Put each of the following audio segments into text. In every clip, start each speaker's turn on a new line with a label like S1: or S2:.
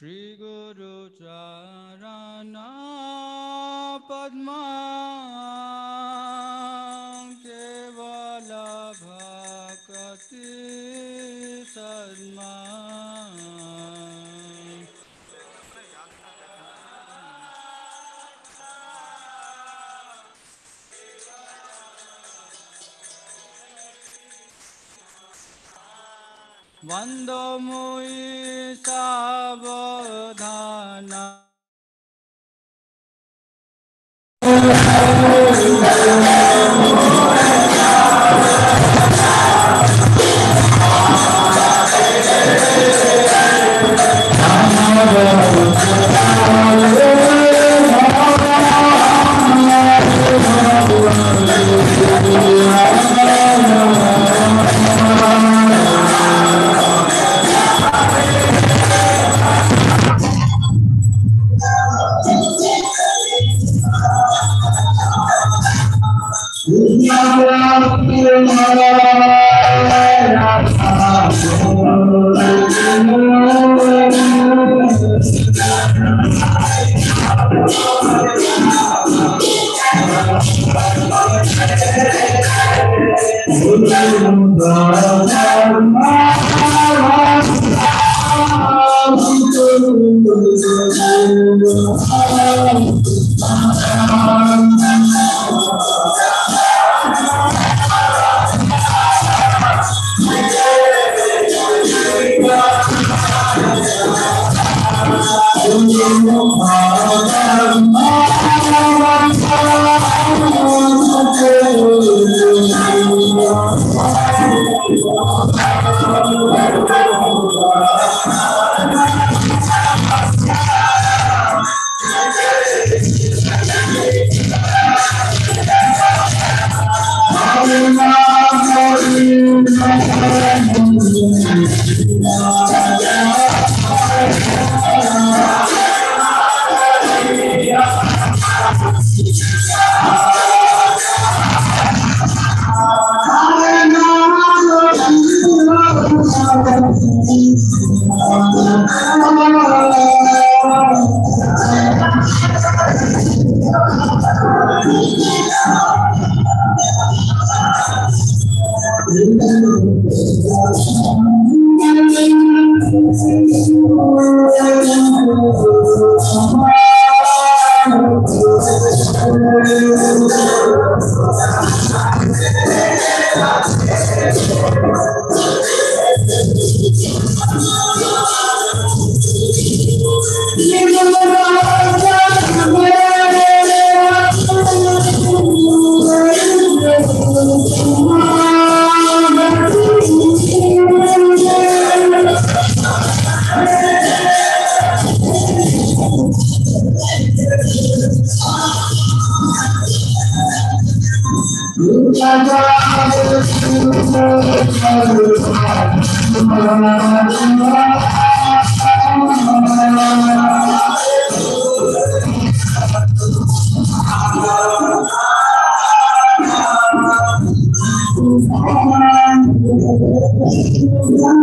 S1: श्रीगुरुचरणा Padma バンドムイサボダ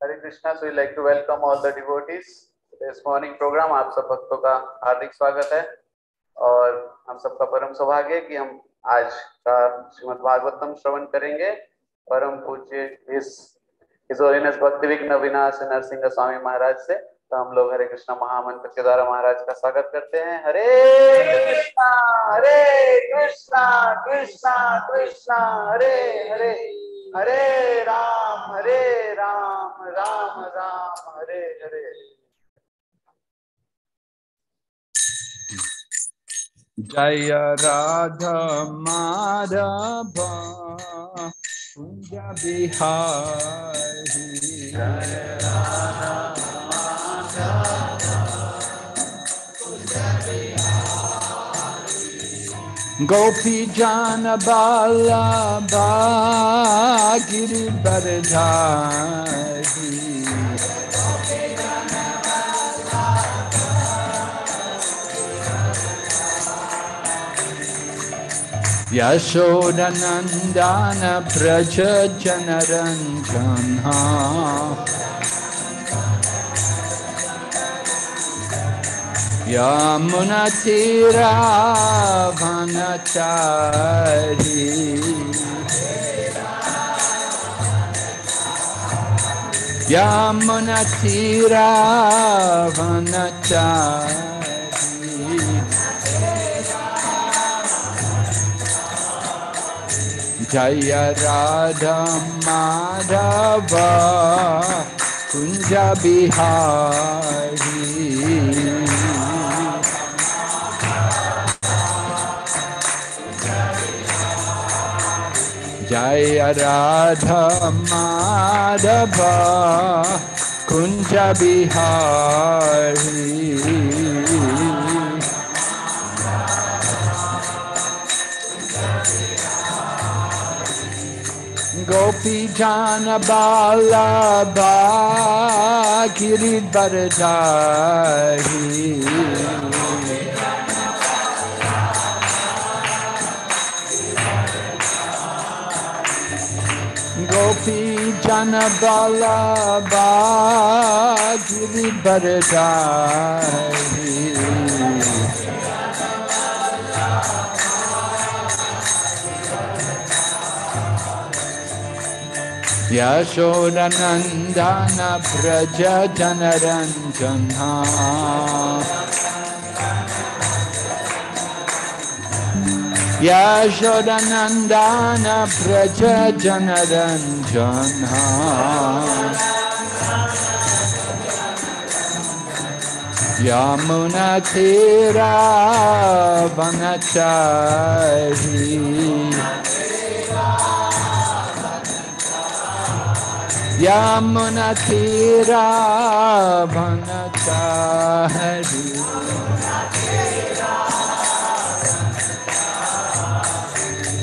S1: Hare Krishna so like to welcome all the devotees this morning program आप सब भक्तों का हार्दिक स्वागत है और हम सबका परम सौभाग्य कि हम आज का श्रीमद भागवतम श्रवण करेंगे। परम पूज्य इस इस भक्ति विघ्न विनाश नरसिंह स्वामी महाराज से
S2: तो हम लोग हरे कृष्णा महामंत्र के द्वारा महाराज का स्वागत करते हैं। हरे कृष्णा हरे कृष्णा कृष्णा कृष्णा, हरे हरे। हरे राम हरे राम राम राम हरे हरे।
S3: जय राधा माधव कुंज बिहारी। जय गोपी जान बाला गिरी बरधारी यशोदनन्दन व्रज जनरञ्जन यमुनतिरावनचारी यमुनतिरावनचारी जय राधा माधव कुंज बिहारी। जय राधा माधव कुंज बिहारी। गोपी जान बाला बा गिरी बरधारी गोपी जन बाला गिरी बरधारी यशोदनन्दन Vraj जनरञ्जना यशोदनन्दन Vraj जनरञ्जना यमुनतीरा वनचारी यमुनतीरा वनचारी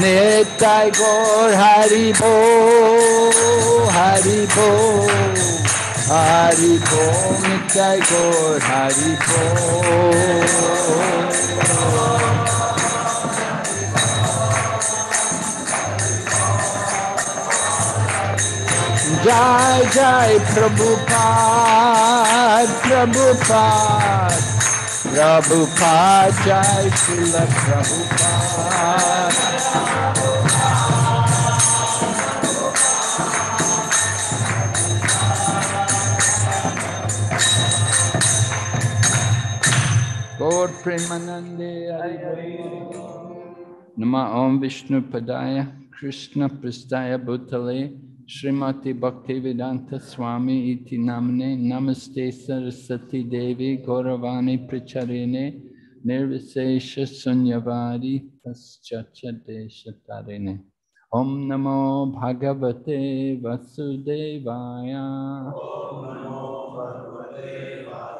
S3: Nitai Gaur Haribo, Haribo, Haribo, Nitai Gaur Haribo. Jai Jai Prabhupada, Prabhupada, Prabhupada, Jai Srila Prabhupada. Gaur Premanande Nama Om Vishnu Padaya Krishna Prastaya Bhutale Srimati Bhaktivedanta Swami Iti Namne Namaste Saraswati Devi Gauravani Pracharine Nirvisesha Sunyavadi Paschacha Desha Tarine Om Namo Bhagavate Vasudevaya Om Namo Bhagavate Vasudevaya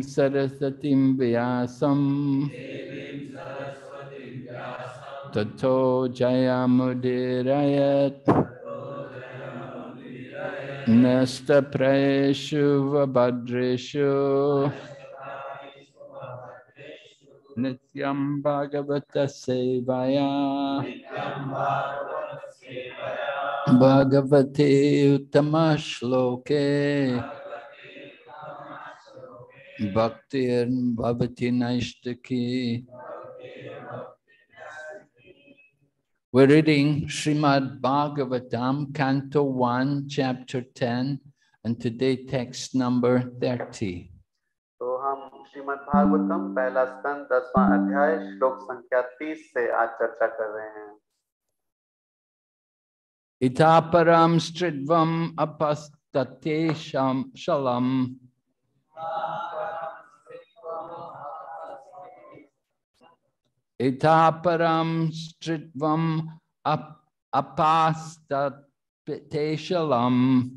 S3: Sarasatim Vyasam Tato Jayamudirayat Nasta Praeshu Vabhadreshu Nityam Bhagavata Sevaya Bhagavate Uttama Shloke Bhaktir Bhavati Naishtaki We're reading Srimad Bhagavatam, Canto 1, Chapter 10, and today text number 30.
S2: तो हम श्रीमद् भागवतम पहला स्कंद दसवां अध्याय श्लोक संख्या 30 से आज चर्चा कर रहे हैं
S3: Itaparam stridvam apastatesham shalam. Itaparam stridvam ap apastate shalam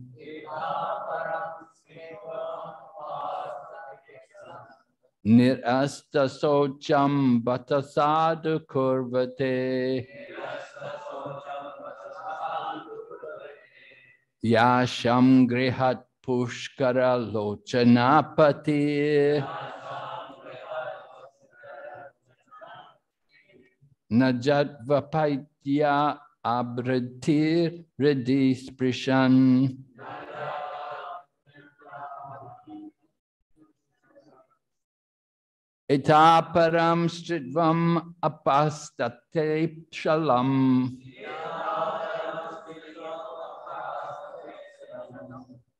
S3: Nirasta socham batasadu kurvate Yasham grihat pushkara lochanapati Najat vapaitya abritir redispreshan Itaparam stridvam apastate shalam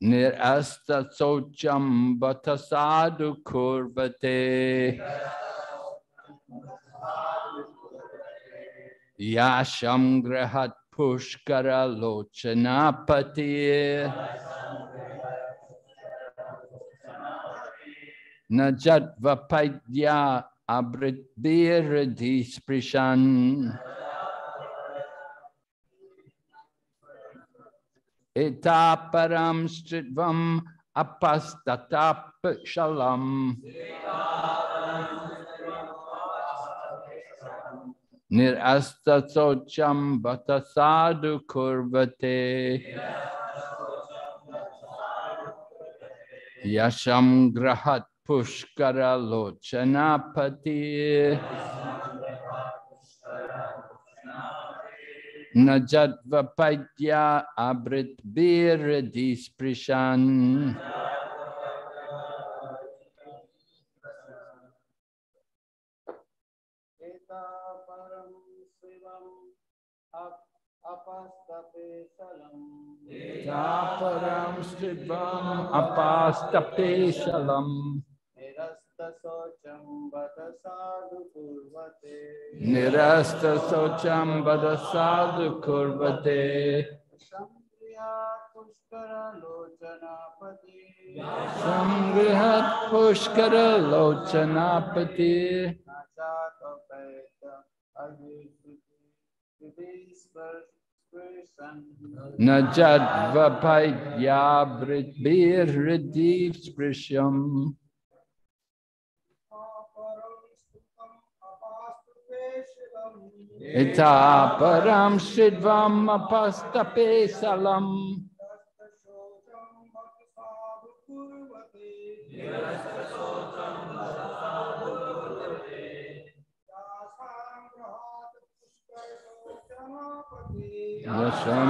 S3: Nirasta socham batasadu kurvate Yasham grahat pushkara lochanapati Najat vapaidya abritbir disprishan Itaparam stritvam apastatap shalam Nirasta socham batasadu kurvate. Yasham grahat pushkara lochanapati vapaitya abrit bir disprishan Taparam stridvam apastape shalam
S2: शौचं वद साधु कुर्वते।
S3: निरस्तशौचं वद साधु कुर्वते संगृहत् पुष्करलोचनापति
S2: न चाकपैत अभिश्रुति स्पर्शन्
S3: न जद्वपैद्यावृद्भिर्हृदि स्पृश्यम् इथा परं श्रिद्वम् अपस्तपे सलम् यशं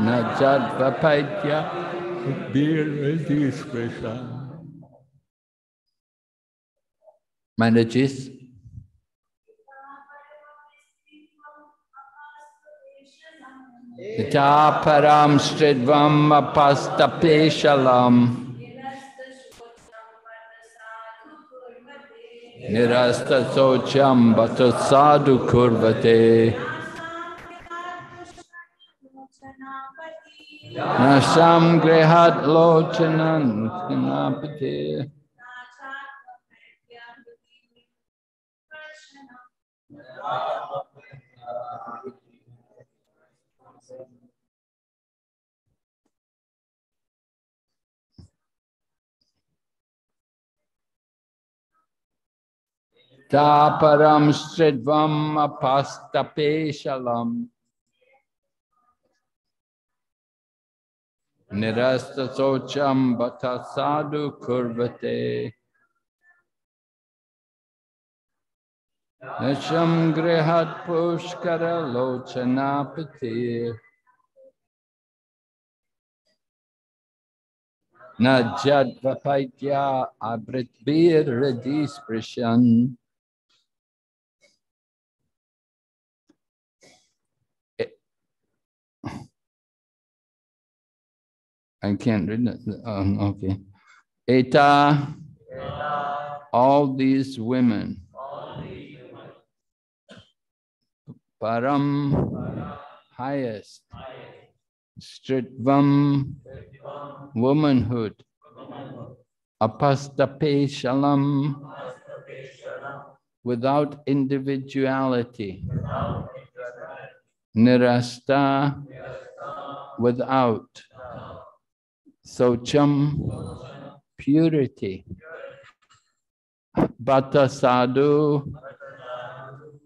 S3: न स्पृश्यम् Managers, Ita param stridvam apastape Nirasta socham bata sadhu kurvate. Nasham grehat lochanan kanapate. Taparam stridvam apastapeshalam. Nirasta socham batasadu kurvate. Nasham grihat pushkara lochanapatir. Najad vapaitya abrit radis prishan. I can't read it. Um, okay. Eta, all these women. Param, highest. Stritvam, womanhood. Apastape shalam, without individuality. Nirasta, without. Socham, purity. Bhatta sadhu,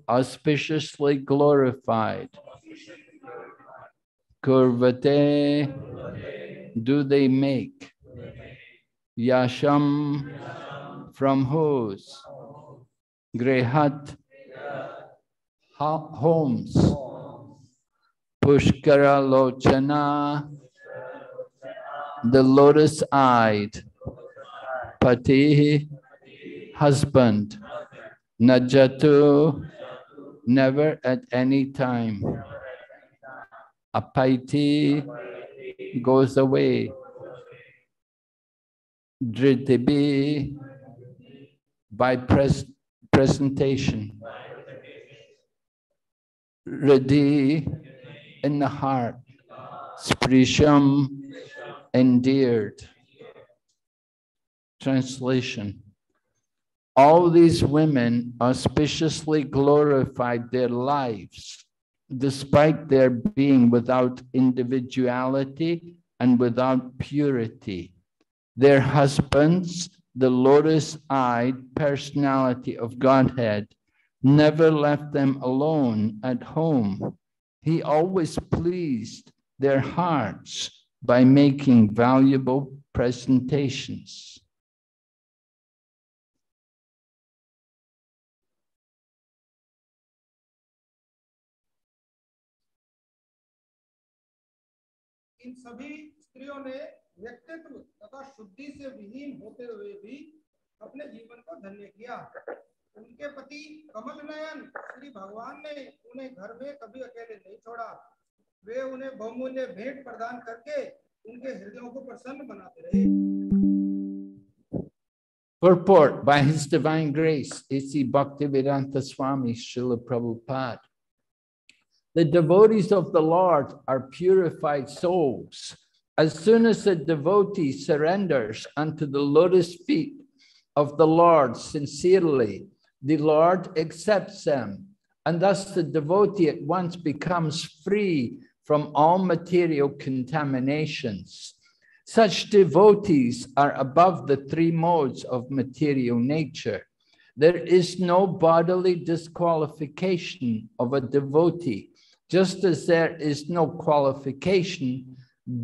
S3: auspiciously glorified. Kurvate, do they make? Yasham, from whose? Grehat, ho- homes. Pushkara lochana, the lotus-eyed. Pati, husband. Najatu, never at any time. Apaiti goes away. Dritibi by pres presentation. Radi in the heart. Sprisham endeared. Translation. All these women auspiciously glorified their lives despite their being without individuality and without purity. Their husbands, the lotus eyed personality of Godhead, never left them alone at home. He always pleased their hearts by making valuable presentations.
S4: इन सभी स्त्रियों ने व्यक्तित्व तथा शुद्धि से विहीन होते हुए भी अपने जीवन को धन्य किया उनके पति कमल नयन श्री भगवान ने उन्हें घर में कभी अकेले नहीं छोड़ा वे उन्हें बहुमूल्य भेंट प्रदान करके उनके हृदयों को प्रसन्न बनाते रहे
S3: Purport by His Divine Grace, A.C. Bhaktivedanta Swami Srila Prabhupada. The devotees of the Lord are purified souls. As soon as a devotee surrenders unto the lotus feet of the Lord sincerely, the Lord accepts them, and thus the devotee at once becomes free from all material contaminations. Such devotees are above the three modes of material nature. There is no bodily disqualification of a devotee, just as there is no qualification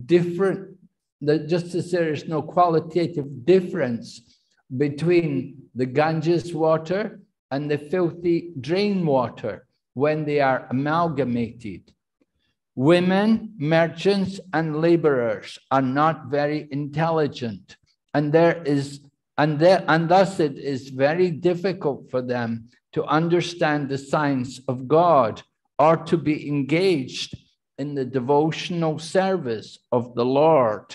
S3: different, just as there is no qualitative difference between the Ganges water and the filthy drain water when they are amalgamated. Women, merchants, and laborers are not very intelligent, and there is and there and thus it is very difficult for them to understand the science of God or to be engaged in the devotional service of the Lord.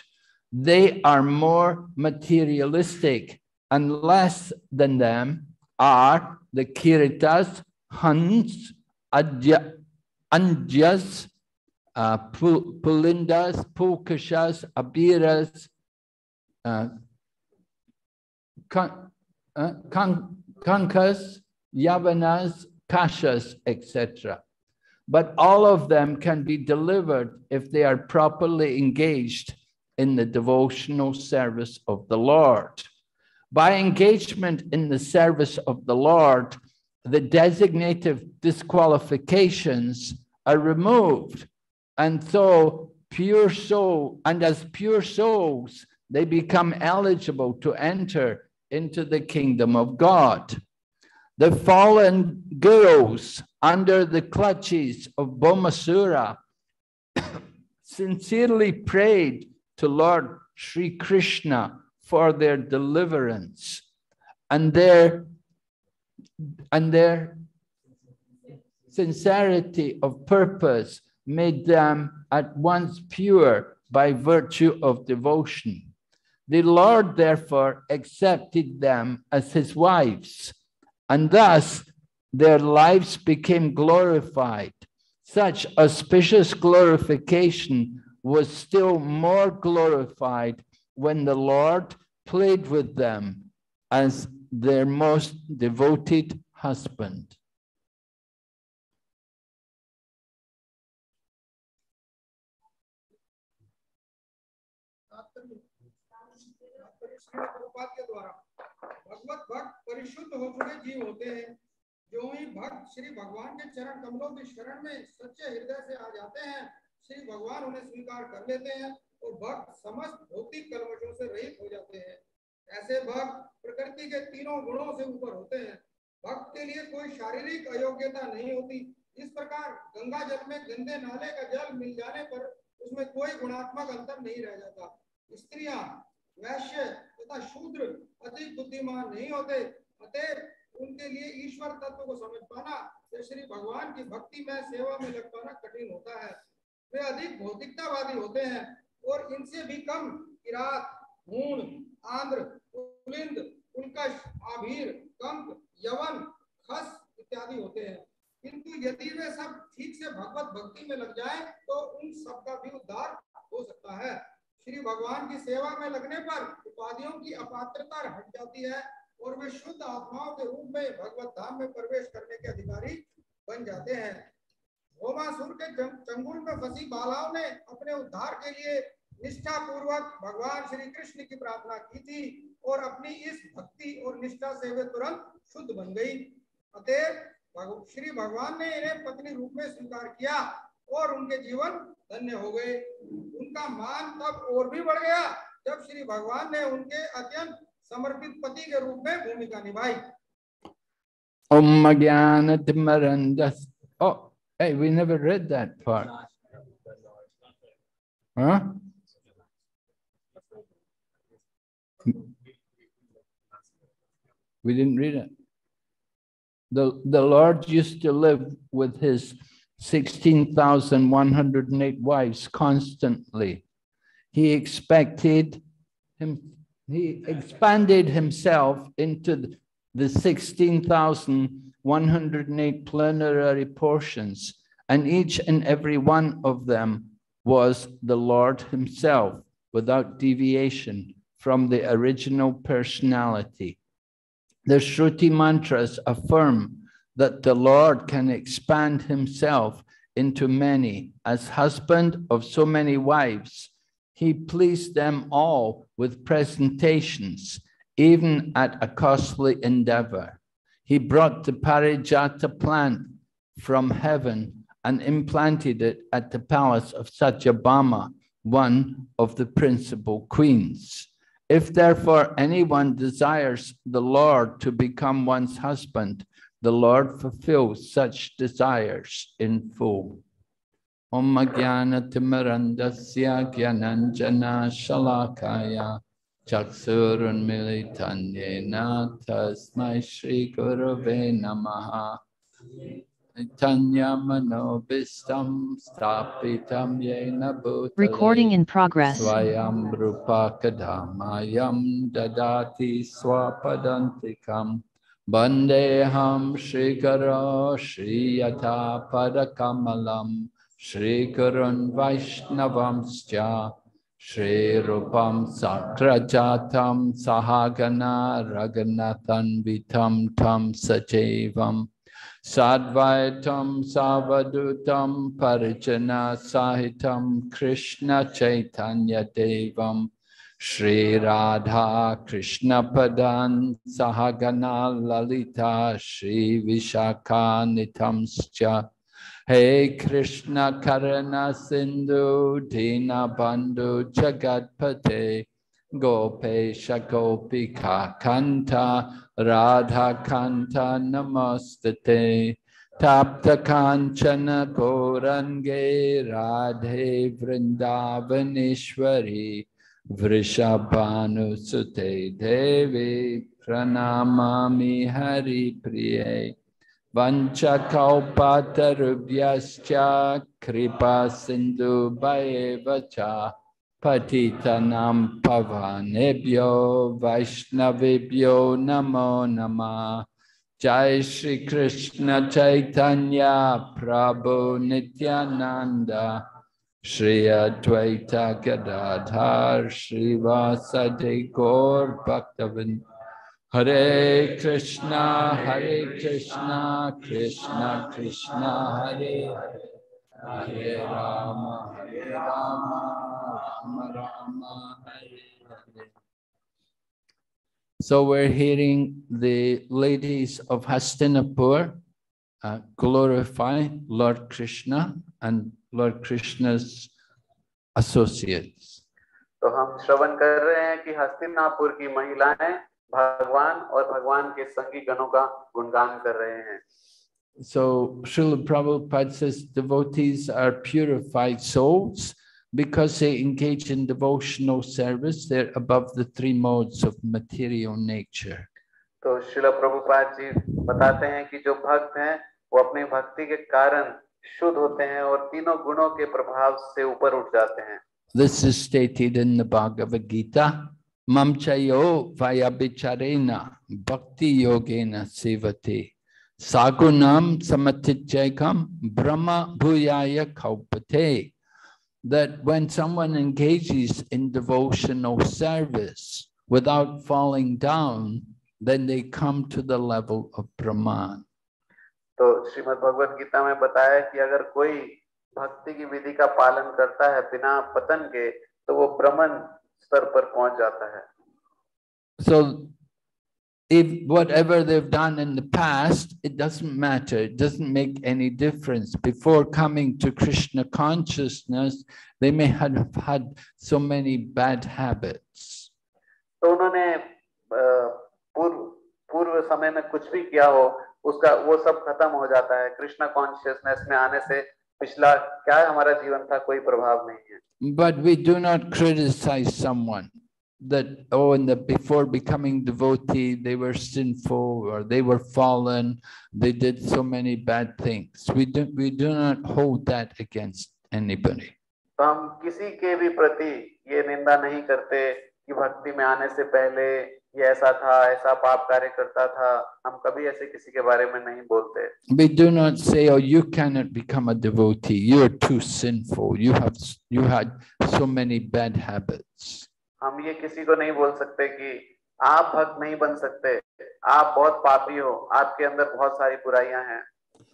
S3: They are more materialistic, and less than them are the Kiritas, Huns, Anjas, uh, Pulindas, Pulkashas, Abiras, uh, uh, Kankas, Yavanas, Kashas, etc. But all of them can be delivered if they are properly engaged in the devotional service of the Lord. By engagement in the service of the Lord, the designative disqualifications are removed and so pure soul, and as pure souls, they become eligible to enter into the kingdom of God. The fallen girls under the clutches of Bomasura sincerely prayed to Lord Sri Krishna for their deliverance and their and their sincerity of purpose made them at once pure by virtue of devotion. The Lord therefore accepted them as his wives, and thus their lives became glorified. Such auspicious glorification was still more glorified when the Lord played with them as their most devoted husband.
S4: भगवत भक्त परिशुद्ध हो चुके जीव होते हैं। जो ही भक्त श्री भगवान के चरण कमलों की शरण में सच्चे हृदय से आ जाते हैं, श्री भगवान उन्हें स्वीकार कर लेते हैं और भक्त समस्त भौतिक कलमशों से रहित हो जाते हैं। ऐसे भक्त प्रकृति के तीनों गुणों से ऊपर होते हैं। भक्त के लिए कोई शारीरिक अयोग्यता नहीं होती। इस प्रकार गंगा जल में गंदे नाले का जल मिल जाने पर उसमें कोई गुणात्मक अंतर नहीं रह जाता। स्त्रियाँ, वैश्य तथा शूद्र अधिक बुद्धिमान नहीं होते, अतः उनके लिए ईश्वर तत्व को समझ पाना या श्री भगवान की भक्ति में सेवा में लग पाना कठिन होता है। वे अधिक भौतिकतावादी होते हैं और इनसे भी कम किरात हूण आंध्र, पुलिंद उल्कश आभीर कंक यवन, खस इत्यादि होते हैं। किंतु यदि वे सब ठीक से भगवत भक्ति में लग जाए तो उन सब का भी उद्धार हो सकता है। श्री भगवान की सेवा में लगने पर उपाधियों की अपात्रता हट जाती है और वे शुद्ध आत्माओं के रूप में भगवत धाम में प्रवेश करने के अधिकारी बन जाते हैं। होमासुर के चंगुल में फंसी बालाओं ने अपने उद्धार के लिए निष्ठा पूर्वक भगवान श्री कृष्ण की प्रार्थना की थी और अपनी इस भक्ति और निष्ठा से वे तुरंत शुद्ध बन गई। अतएव श्री भगवान ने इन्हें पत्नी रूप में स्वीकार किया। और उनके जीवन धन्य हो गए। उनका मान तब और भी बढ़ गया जब श्री भगवान ने उनके अत्यंत समर्पित पति के रूप में भूमिका निभाई।
S3: ओम ज्ञान धमरंदस ओ a we never read that We didn't read it. The, the Lord used to live with his 16,108 wives constantly. He expected him, he expanded himself into the 16,108 plenary portions, and each and every one of them was the Lord himself without deviation from the original personality. The Shruti mantras affirm that the Lord can expand himself into many. As husband of so many wives, he pleased them all with presentations, even at a costly endeavor. He brought the Parijata plant from heaven and implanted it at the palace of Satyabhama, one of the principal queens. If therefore anyone desires the Lord to become one's husband, the Lord fulfills such desires in full. Om Jnana Timarandasya Gyananjana Shalakaya Chaksurun Militanyena Tasmai Shri Gurave Namaha Tanyamanovistam Stapitam Yena Bhutale
S5: Recording in progress.
S3: Swayam Rupa Kadamayam Dadati Swapadantikam Bandeham Shri Garo Shri Yata Padakamalam Shri Gurun Vaishnavamscha Shri Rupam Sakrajatam Sahagana Raganathan Vitam Tam Sachevam Sadvaitam Savadutam Parijana Sahitam Krishna Chaitanya Devam Shri Radha Krishna Padan Sahagana Lalita Shri Vishaka Nitamscha Hey Krishna Karana Sindhu Dina Bandhu Jagatpate Gopesha Gopika Kanta Radha Kanta Namastate Tapta Kanchana Gorange Radhe Vrindavaneshwari Vrishabhanu Sute Devi Pranamami Hari Priye. Vancha Kalpatarubhyascha Kripa Sindhu Bhaevacha Patitanam Pavanebhyo Vaishnavibhyo Namo Nama. Jai Shri Krishna Chaitanya Prabhu Nityananda Shri Advaita Gadadhar Shri Vasadi Gaur Bhaktavind Hare Krishna Hare Krishna Krishna Krishna Hare Hare. Hare Rama Hare Rama Rama Rama Hare Hare. So we're hearing the ladies of Hastinapur uh, glorify Lord Krishna and Lord Krishna's associates.
S2: तो हम श्रवण कर रहे हैं कि हस्तिनापुर की महिलाएँ भगवान और भगवान के संगी गणों का गुणगान कर रहे हैं
S3: So Srila Prabhupada says devotees are purified souls because they engage in devotional service. They're above the three modes of material nature.
S2: तो शिला प्रभुपाद जी बताते हैं कि जो भक्त हैं वो अपनी भक्ति के कारण शुद्ध होते हैं और तीनों गुणों के प्रभाव से ऊपर उठ जाते हैं
S3: This is stated in the Bhagavad Gita. Mamchayo vayabicharena bhakti yogena sevate sagunam samatijekam brahma bhuyaya kaupate. That when someone engages in devotional service without falling down, then they come to the level of Brahman.
S2: तो श्रीमद् भगवत गीता में बताया कि अगर कोई भक्ति की विधि का पालन करता है बिना पतन के तो वो भ्रमण स्तर पर पहुँच जाता है
S3: So if whatever they've done in the past, it doesn't matter. It doesn't make any difference. Before coming to Krishna consciousness, they may have had so many bad habits.
S2: तो उन्होंने अ, पूर्व पूर्व समय में कुछ भी किया हो उसका वो सब खत्म हो जाता है कृष्णा कॉन्शियसनेस में आने से पिछला क्या हमारा जीवन था कोई प्रभाव नहीं है
S3: But we do not criticize someone that, oh, in the before becoming devotee, they were sinful or they were fallen, they did so many bad things. We do, we do not hold that against anybody.
S2: तो हम किसी के भी प्रति ये निंदा नहीं करते कि भक्ति में आने से पहले ये ऐसा था ऐसा पाप कार्य करता था हम कभी ऐसे किसी के बारे में नहीं बोलते
S3: We do not say, oh, you cannot become a devotee. You are too sinful. You have, you had so many bad habits.
S2: हम ये किसी को नहीं बोल सकते कि आप भक्त नहीं बन सकते आप बहुत पापी हो आपके अंदर बहुत सारी बुराइयाँ हैं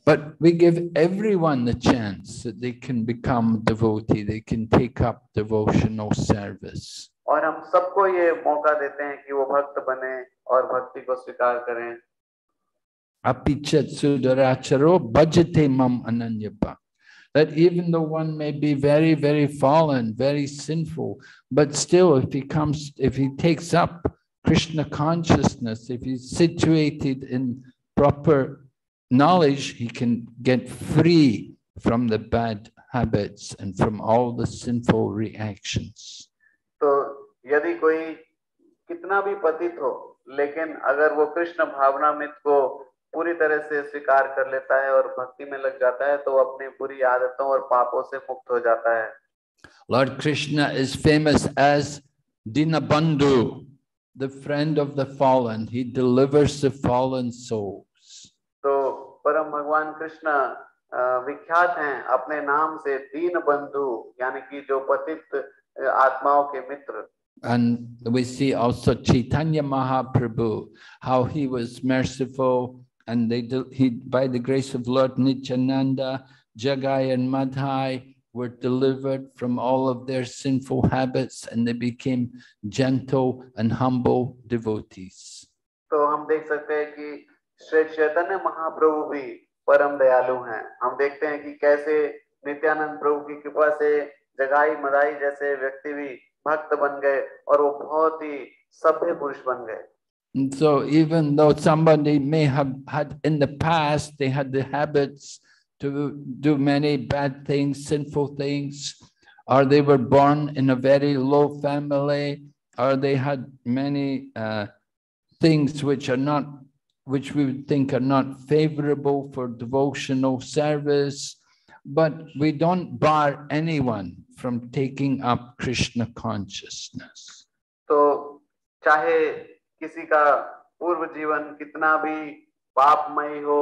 S3: But we give everyone the chance that they can become devotee. They can take up devotional service.
S2: और हम सबको ये मौका देते हैं कि वो भक्त बने और भक्ति को स्वीकार करें
S3: Apichat sudaracharo bhajate mam ananyapa. That even though one may be very, very fallen, very sinful, but still if he comes, if he takes up Krishna consciousness, if he's situated in proper knowledge, he can get free from the bad habits and from all the sinful reactions.
S2: तो यदि कोई कितना भी पतित हो लेकिन अगर वो कृष्ण भावनामित को पूरी तरह से स्वीकार कर लेता है और भक्ति में लग जाता है तो अपनी बुरी आदतों और पापों से मुक्त हो जाता है
S3: Lord Krishna is famous as Dinabandhu, the friend of the fallen. He delivers the fallen souls.
S2: तो परम भगवान कृष्ण विख्यात हैं अपने नाम से दीन बंधु यानी कि जो पतित आत्माओं के मित्र
S3: And we see also Chaitanya Mahaprabhu, how he was merciful and they del- he by the grace of Lord Nityananda, Jagai and Madhai were delivered from all of their sinful habits and they became gentle and humble devotees.
S2: तो हम देख सकते हैं कि श्री चैतन्य महाप्रभु भी परम दयालु हैं हम देखते हैं कि कैसे नित्यानंद प्रभु की कृपा से जगाई मदाई जैसे व्यक्ति भी भक्त बन गए और वो बहुत ही सभ्य पुरुष बन गए
S3: And so even though somebody may have had in the past, they had the habits to do many bad things, sinful things, or they were born in a very low family, or they had many uh, things which are not, which we would think are not favorable for devotional service, But we don't bar anyone from taking up Krishna consciousness.
S2: तो चाहे किसी का पूर्व जीवन कितना भी पापमय हो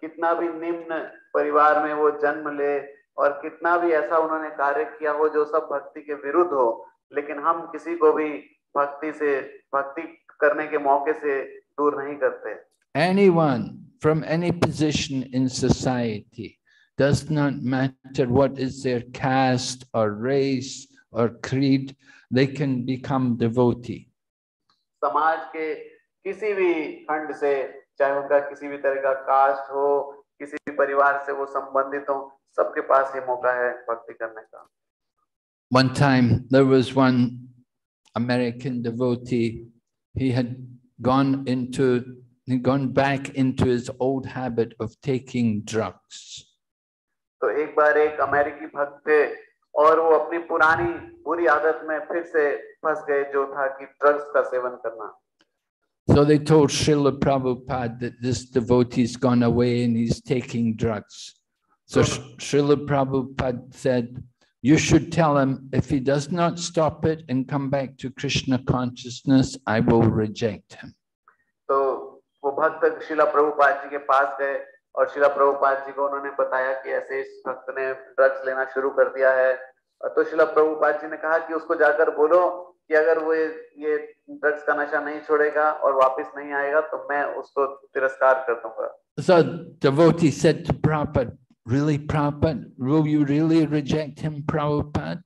S2: कितना भी निम्न परिवार में वो जन्म ले और कितना भी ऐसा उन्होंने कार्य किया हो जो सब भक्ति के विरुद्ध हो लेकिन हम किसी को भी भक्ति से भक्ति करने के मौके से दूर नहीं करते
S3: anyone from any position in society does not matter what is their caste or race or creed they can become devotee
S2: समाज के किसी भी खंड से चाहे उनका किसी भी तरह का कास्ट हो किसी भी परिवार से वो संबंधित हो सबके पास ये मौका है भक्ति करने का
S3: one time there was one american devotee he had gone into he'd gone back into his old habit of taking drugs
S2: तो एक बार एक अमेरिकी भक्त थे और वो अपनी पुरानी बुरी आदत में फिर से फंस गए जो था कि ड्रग्स का सेवन करना
S3: So they told Srila Prabhupada that this devotee's gone away and he's taking drugs. So Srila Prabhupada said, You should tell him if he does not stop it and come back to Krishna consciousness, I will reject him.
S2: तो वो भक्त शिला प्रभुपाद जी के पास गए और शिला प्रभुपाद जी को उन्होंने बताया कि ऐसे इस भक्त ने ड्रग्स लेना शुरू कर दिया है। तो शिला प्रभुपाद जी ने कहा कि उसको जाकर बोलो कि अगर वो ये ये ड्रग्स का नशा नहीं छोड़ेगा और वापस नहीं आएगा तो मैं उसको तिरस्कार कर दूँगा।
S3: So devotee said to Prabhupada, Really, Prabhupada, will you really reject him, Prabhupada?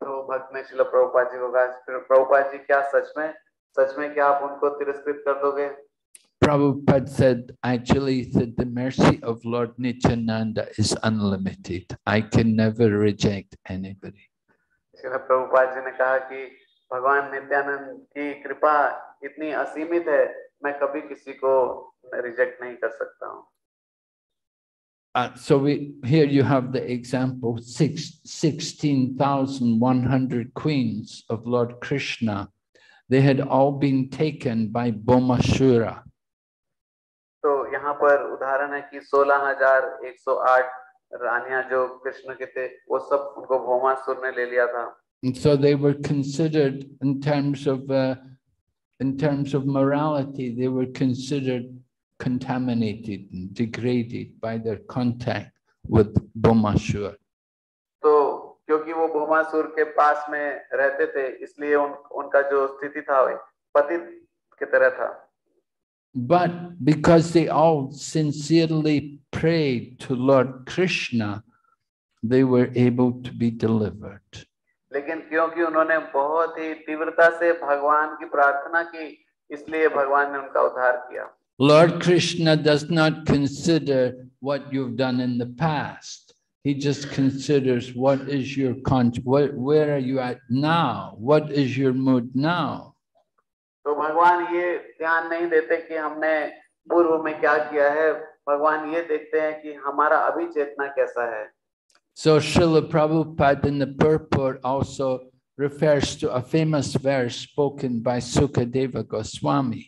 S2: तो भक्त ने शिला प्रभुपाद जी को कहा प्रभुपाद जी क्या सच में सच में क्या आप उनको तिरस्कृत कर दोगे?
S3: Prabhupada said, actually, said the mercy of Lord Nityananda is unlimited. I can never reject anybody.
S2: शिला प्रभुपाद जी ने कहा कि भगवान नित्यानंद की कृपा इतनी असीमित है मैं कभी किसी को रिजेक्ट नहीं कर सकता हूँ
S3: Uh, so we here you have the example six, 16,100 queens of Lord Krishna. They had all been taken by Bomashura.
S2: तो यहाँ पर उदाहरण है कि 16,108 रानियाँ जो कृष्ण के थे वो सब उनको भौमासुर ने ले लिया था
S3: And so they were considered in terms of uh, in terms of morality, they were considered contaminated and degraded by their contact with Bomashur.
S2: तो क्योंकि वो भौमासुर के पास में रहते थे इसलिए उन उनका जो स्थिति था पतित की तरह था
S3: But because they all sincerely prayed to Lord Krishna, they were able to be delivered.
S2: लेकिन क्योंकि उन्होंने बहुत ही तीव्रता से भगवान की प्रार्थना की इसलिए भगवान ने उनका उद्धार किया
S3: Lord Krishna does not consider what you've done in the past. He just considers what is your con what, where are you at now? What is your mood now?
S2: तो भगवान ये ध्यान नहीं देते कि हमने पूर्व में क्या किया है भगवान ये देखते हैं कि हमारा अभी चेतना कैसा है
S3: So Srila Prabhupada in the purport also refers to a famous verse spoken by Sukadeva Goswami.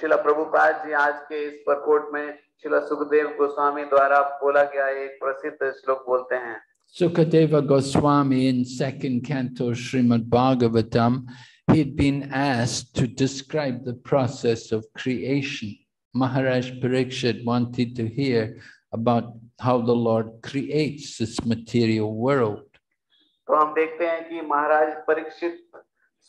S2: शिला प्रभुपाद जी आज के इस परकोट में शिला सुखदेव गोस्वामी द्वारा बोला गया एक प्रसिद्ध श्लोक बोलते हैं
S3: Sukadeva Goswami in second canto Srimad Bhagavatam, he'd been asked to describe the process of creation. Maharaj Parikshit wanted to hear about how the Lord creates this material world.
S2: तो हम देखते हैं कि महाराज परीक्षित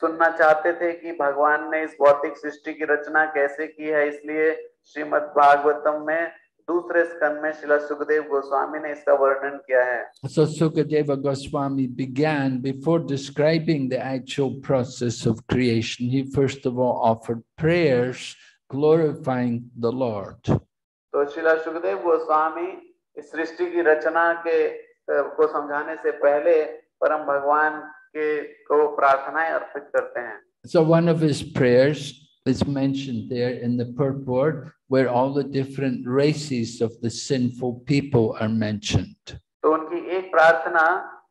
S2: सुनना चाहते थे कि भगवान ने इस भौतिक सृष्टि की रचना कैसे की है इसलिए श्रीमद् भागवतम में दूसरे स्कन में शिला सुखदेव गोस्वामी ने इसका वर्णन किया है।
S3: So Sukhdev Goswami began before describing the actual process of creation he first of all offered prayers glorifying the Lord
S2: तो शिला सुखदेव गोस्वामी इस सृष्टि की रचना के को समझाने से पहले परम भगवान के को प्रार्थनाएँ अर्पित करते हैं।
S3: So one of his prayers is mentioned there in the purport where all the different races of the sinful people are mentioned.
S2: तो उनकी एक प्रार्थना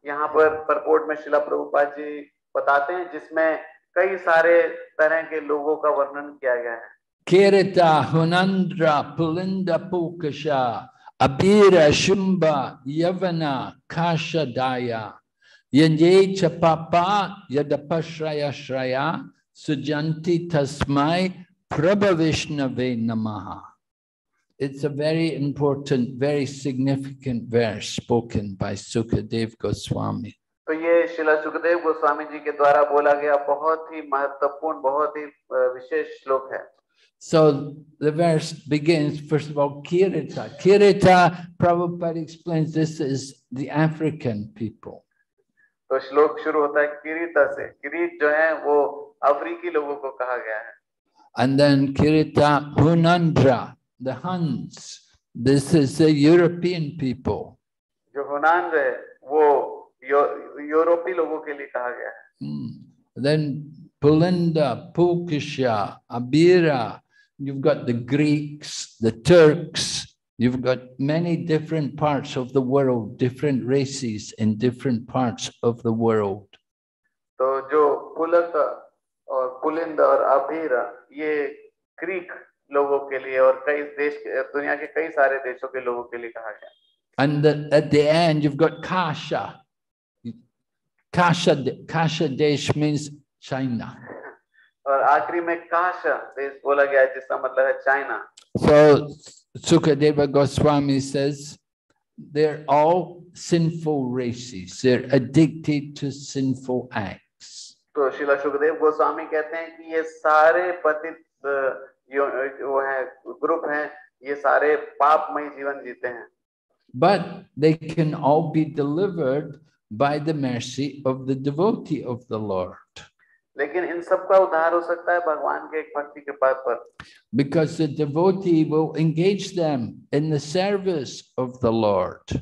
S2: यहाँ पर परकोट में शिला प्रभुपाद जी बताते हैं जिसमें कई सारे तरह के लोगों का वर्णन किया गया है
S3: Kirita, Hunandra, Pulinda Pukasha, Abira, Shumba, Yavana, Kasha Daya, Chapapa, Yadapashraya Shraya, Sujanti Tasmai, Prabhavishnave Namaha. It's a very important, very significant verse spoken by Sukadev Goswami.
S2: तो ये शिला सुखदेव गोस्वामी जी के द्वारा बोला गया बहुत ही महत्वपूर्ण बहुत ही अ, विशेष श्लोक है
S3: So the verse begins, first of all, Kirita. Kirita, Prabhupada explains this is the African people.
S2: तो श्लोक शुरू होता है किरीता से किरीट जो है वो अफ्रीकी लोगों को कहा गया है
S3: And then Kirita Hunandra, the Huns. This is the European people.
S2: जो हुनान है वो यो, यूरोपी लोगों के लिए कहा गया है
S3: Hmm. Then Pulinda, Pulkisha, Abira. You've got the Greeks, the Turks. You've got many different parts of the world, different races in different parts of the world.
S2: तो जो पुलक और पुलिंद और अभीर ये ग्रीक लोगों के लिए और कई देश दुनिया के कई सारे देशों के लोगों के लिए कहा गया
S3: And the, at the end, you've got Kasha. Kasha, Kasha Desh means China.
S2: और आखिरी में काश देश बोला गया है जिसका मतलब है China
S3: So Sukadeva Goswami says they're all sinful races. They're addicted to sinful acts.
S2: तो शिला सुखदेव गोस्वामी कहते हैं कि ये सारे पतित यो, है ग्रुप हैं ये सारे पापमय जीवन जीते हैं।
S3: But they can all be delivered by the mercy of the devotee of the Lord
S2: लेकिन इन सब का उद्धार हो सकता है भगवान के एक भक्ति के पद पर।
S3: Because the devotee will engage them in the service of the Lord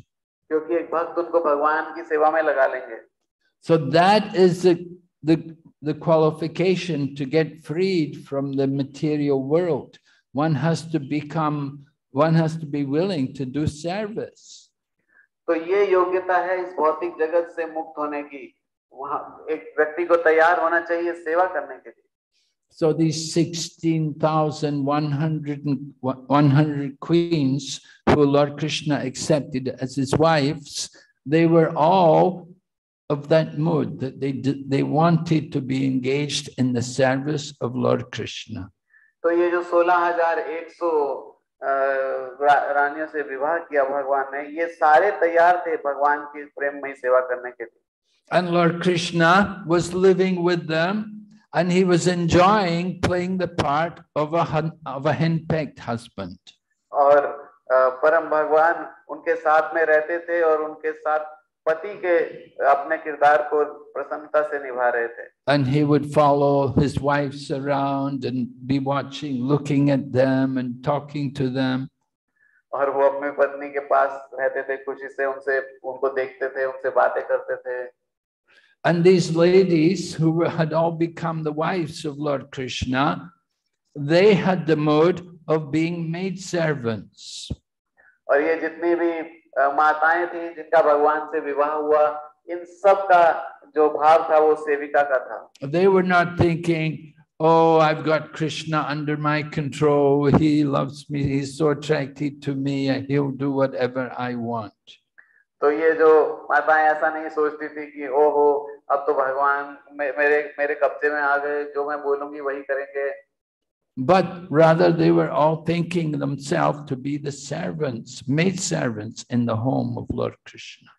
S2: क्योंकि एक भक्त उनको भगवान की सेवा में लगा लेंगे।
S3: So that is the, the qualification to get freed from the material world. One has to become, one has to be willing to do service.
S2: तो ये योग्यता है इस भौतिक जगत से मुक्त होने की वहां एक व्यक्ति को तैयार होना चाहिए सेवा करने के लिए
S3: So these 16,100 and- 100 queens who Lord Krishna accepted as his wives, they were all of that mood that they did, they wanted to be engaged in the service of Lord Krishna.
S2: तो ये जो सोलह हजार एक सौ रानियों से विवाह किया भगवान ने ये सारे तैयार थे भगवान की प्रेममयी सेवा करने के लिए
S3: And Lord Krishna was living with them and he was enjoying playing the part of a, hun- of a henpecked husband.
S2: और अ, परम भगवान उनके साथ में रहते थे और उनके साथ पति के अपने किरदार को प्रसन्नता से निभा रहे थे
S3: And he would follow his wives around and be watching, looking at them and talking to them.
S2: और वो अपनी पत्नी के पास रहते थे खुशी से उनसे उनको देखते थे उनसे बातें करते थे
S3: And these ladies who were- had all become the wives of Lord Krishna, they had the mode of being maid servants.
S2: और ये जितनी भी अ, माताएँ थी जिनका भगवान से विवाह हुआ इन सब का जो भाव था वो सेविका का था।
S3: They were not thinking Oh, I've got Krishna under my control. He
S2: तो ये जो माताएँ ऐसा नहीं सोचती थी कि ओ हो अब तो भगवान मेरे मेरे कब्जे में आ गए। जो मैं बोलूँगी वही करेंगे।
S3: But rather, they were all thinking themselves to be the servants, maid servants in the home of Lord Krishna.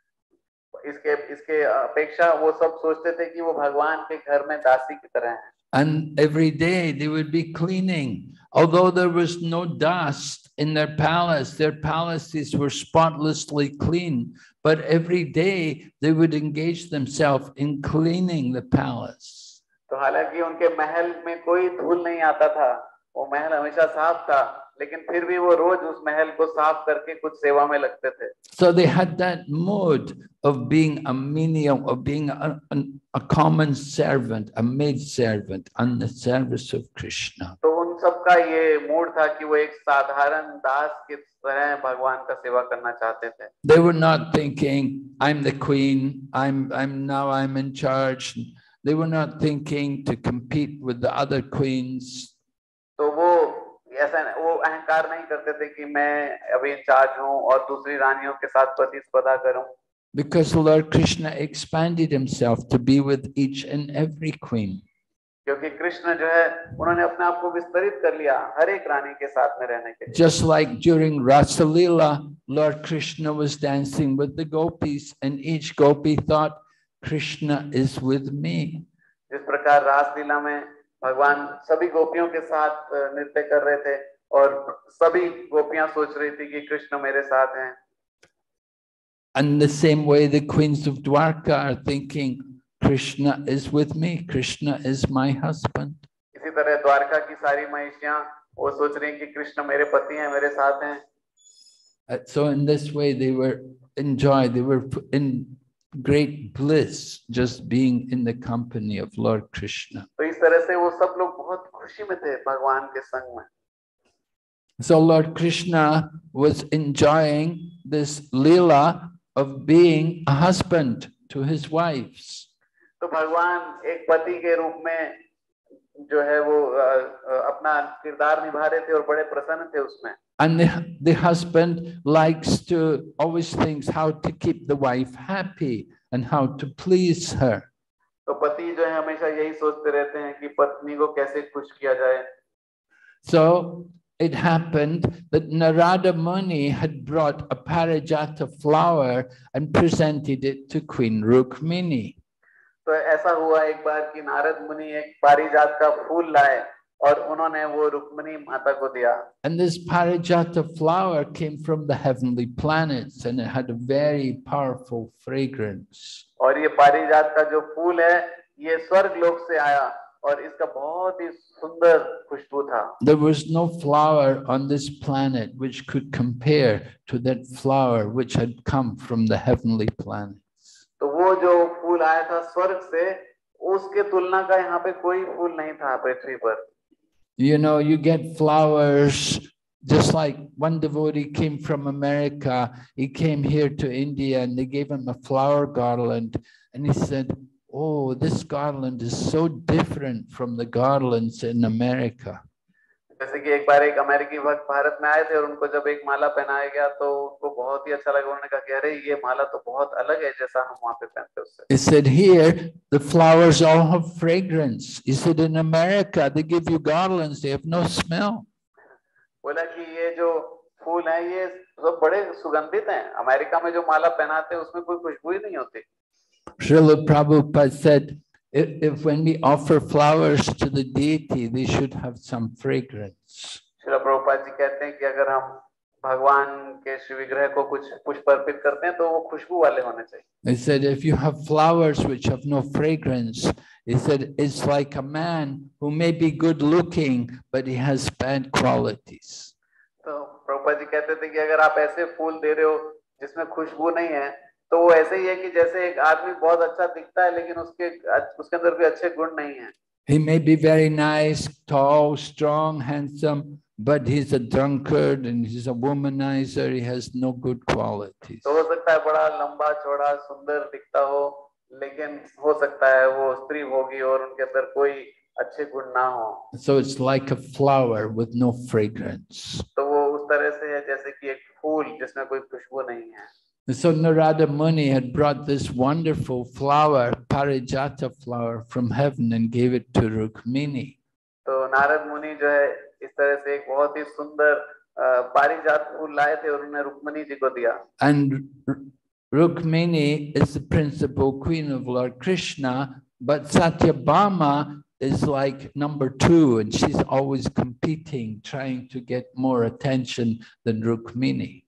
S2: इसके इसके अपेक्षा वो सब सोचते थे कि वो भगवान के घर में दासी की तरह हैं
S3: And every day they would be cleaning. Although there was no dust in their palace, their palaces were spotlessly clean. But every day they would engage themselves in cleaning the palace.
S2: तो हालांकि उनके महल में कोई धूल नहीं आता था वो महल हमेशा साफ़ था लेकिन फिर भी वो रोज उस महल को साफ़ करके कुछ सेवा में लगते थे।
S3: So they had that mode of being a menial of being a common servant a maid servant on the service of Krishna
S2: तो उन सबका ये मूड था कि वो एक साधारण दास के तरह भगवान का सेवा करना चाहते थे।
S3: They were not thinking I am the queen I am I am now I am in charge They were not thinking to compete with the other queens.
S2: तो वो ऐसा वो अहंकार नहीं करते थे कि मैं अभी इंचार्ज हूँ और दूसरी रानियों के साथ प्रतिस्पर्धा करूँ
S3: Because Lord Krishna expanded himself to be with each and every queen.
S2: क्योंकि कृष्ण जो है उन्होंने अपने आप को विस्तरित कर लिया हर एक रानी के साथ में रहने के लिए
S3: Just like during Rasalila, Lord Krishna was dancing with the gopis, and each gopi thought, Krishna is with me.
S2: जिस प्रकार रासलीला में भगवान सभी गोपियों के साथ नृत्य कर रहे थे और सभी गोपियाँ सोच रही थी कि कृष्ण मेरे साथ हैं
S3: And the same way, the queens of Dwarka are thinking, Krishna is with me, Krishna is my husband.
S2: इसी तरह द्वारका की सारी महिषियाँ वो सोच रही हैं कि कृष्ण मेरे पति हैं मेरे साथ हैं
S3: Uh, So in this way, they were enjoyed, they were in great bliss just being in the company of Lord Krishna.
S2: तो इस तरह से वो सब लोग बहुत खुशी में थे भगवान के संग में
S3: So Lord Krishna was enjoying this lila of being a husband to his wives.
S2: तो भगवान एक पति के रूप में जो है वो अ, अ, अपना किरदार निभा रहे थे और बड़े प्रसन्न थे उसमें
S3: And the, the husband likes to always thinks how to keep the wife happy and how to please her.
S2: तो पति जो है हमेशा यही सोचते रहते हैं कि पत्नी को कैसे खुश किया जाए
S3: So it happened that Narada Muni had brought a parijata flower and presented it to Queen Rukmini.
S2: तो ऐसा हुआ एक बार कि नारद मुनि एक पारिजात का फूल लाए और उन्होंने वो रुक्मणी माता को दिया
S3: And this Parijata flower came from the heavenly planets and it had a very powerful fragrance.
S2: और ये पारिजात का जो फूल है ये स्वर्ग लोक से आया और इसका बहुत ही सुंदर खुशबू था
S3: There was no flower on this planet which could compare to that flower which had come from the heavenly planets.
S2: तो वो जो फूल आया था स्वर्ग से उसके तुलना का यहाँ पे कोई फूल नहीं था पृथ्वी पर
S3: You know, you get flowers just like one devotee came from America. He came here to India and they gave him a flower garland. And he said, Oh, this garland is so different from the garlands in America.
S2: जैसे कि एक बार एक अमेरिकी भक्त भारत में आए थे और उनको जब एक माला पहनाया गया तो उनको बहुत ही अच्छा लगा उन्होंने कहा कि अरे ये माला तो बहुत अलग है जैसा हम वहाँ पे पहनते उससे
S3: He said, Here, the flowers all have fragrance. He said, In America, they give you garlands, they have no smell.
S2: बोला कि ये जो फूल है ये सब बड़े सुगंधित हैं अमेरिका में जो माला पहनाते हैं उसमें कोई खुशबू ही नहीं होती
S3: Srila Prabhupada said, if, if when we offer flowers to the deity, they should have some fragrance.
S2: Srila Prabhupada ji कहते हैं कि अगर हम भगवान के शिव विग्रह को कुछ पुष्प अर्पित करते हैं तो वो खुशबू वाले होने चाहिए
S3: He said, if you have flowers which have no fragrance, he said, it's like a man who may be good looking, but he has bad qualities.
S2: तो प्रभुपाद जी कहते थे कि अगर आप ऐसे फूल दे रहे हो जिसमें खुशबू नहीं है तो वो ऐसे ही है कि जैसे एक आदमी बहुत अच्छा दिखता है लेकिन उसके उसके अंदर भी अच्छे गुण नहीं है
S3: He may be very nice, tall, strong, handsome, but he's a drunkard and he's a womanizer. He has no good qualities.
S2: तो हो सकता है बड़ा लंबा चौड़ा सुंदर दिखता हो लेकिन हो सकता है वो स्त्री होगी और उनके अंदर कोई अच्छे गुण ना हो
S3: So it's like a flower with no fragrance.
S2: तो वो उस तरह से है जैसे कि एक फूल जिसमें कोई खुशबू नहीं है
S3: And so Narada Muni had brought this wonderful flower, Parijata flower, from heaven and gave it to Rukmini.
S2: तो नारद मुनि जो है इस तरह से एक बहुत ही सुंदर अ, पारिजात फूल लाए थे और उन्हें रुक्मणी जी को दिया
S3: And R- Rukmini is the principal queen of Lord Krishna, but Satyabhama is like number two, and she's always competing, trying to get more attention than Rukmini.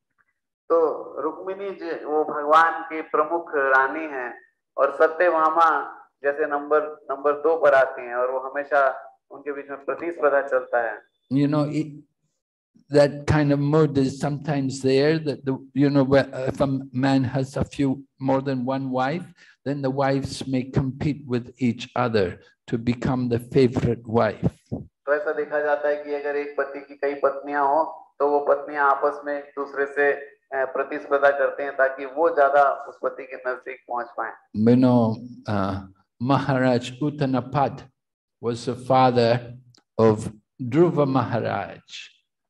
S2: तो रुक्मिणी जी वो भगवान की प्रमुख रानी हैं और सत्यभामा जैसे नंबर नंबर दो पर आती हैं और वो हमेशा उनके बीच में प्रतिस्पर्धा चलता है
S3: You know, it, that kind of mood is sometimes there that the, you know, if a man has a few, more than one wife, then the wives may compete with each other to become the favorite wife.
S2: तो ऐसा देखा जाता है कि अगर एक पति की कई पत्नियाँ हो तो वो पत्नियाँ आपस में एक दूसरे से अ, प्रतिस्पर्धा करते हैं ताकि वो ज़्यादा उस पति के नज़दीक पहुँच पाए
S3: You know, uh, Maharaj Uttanapad was the father of Dhruva Maharaj.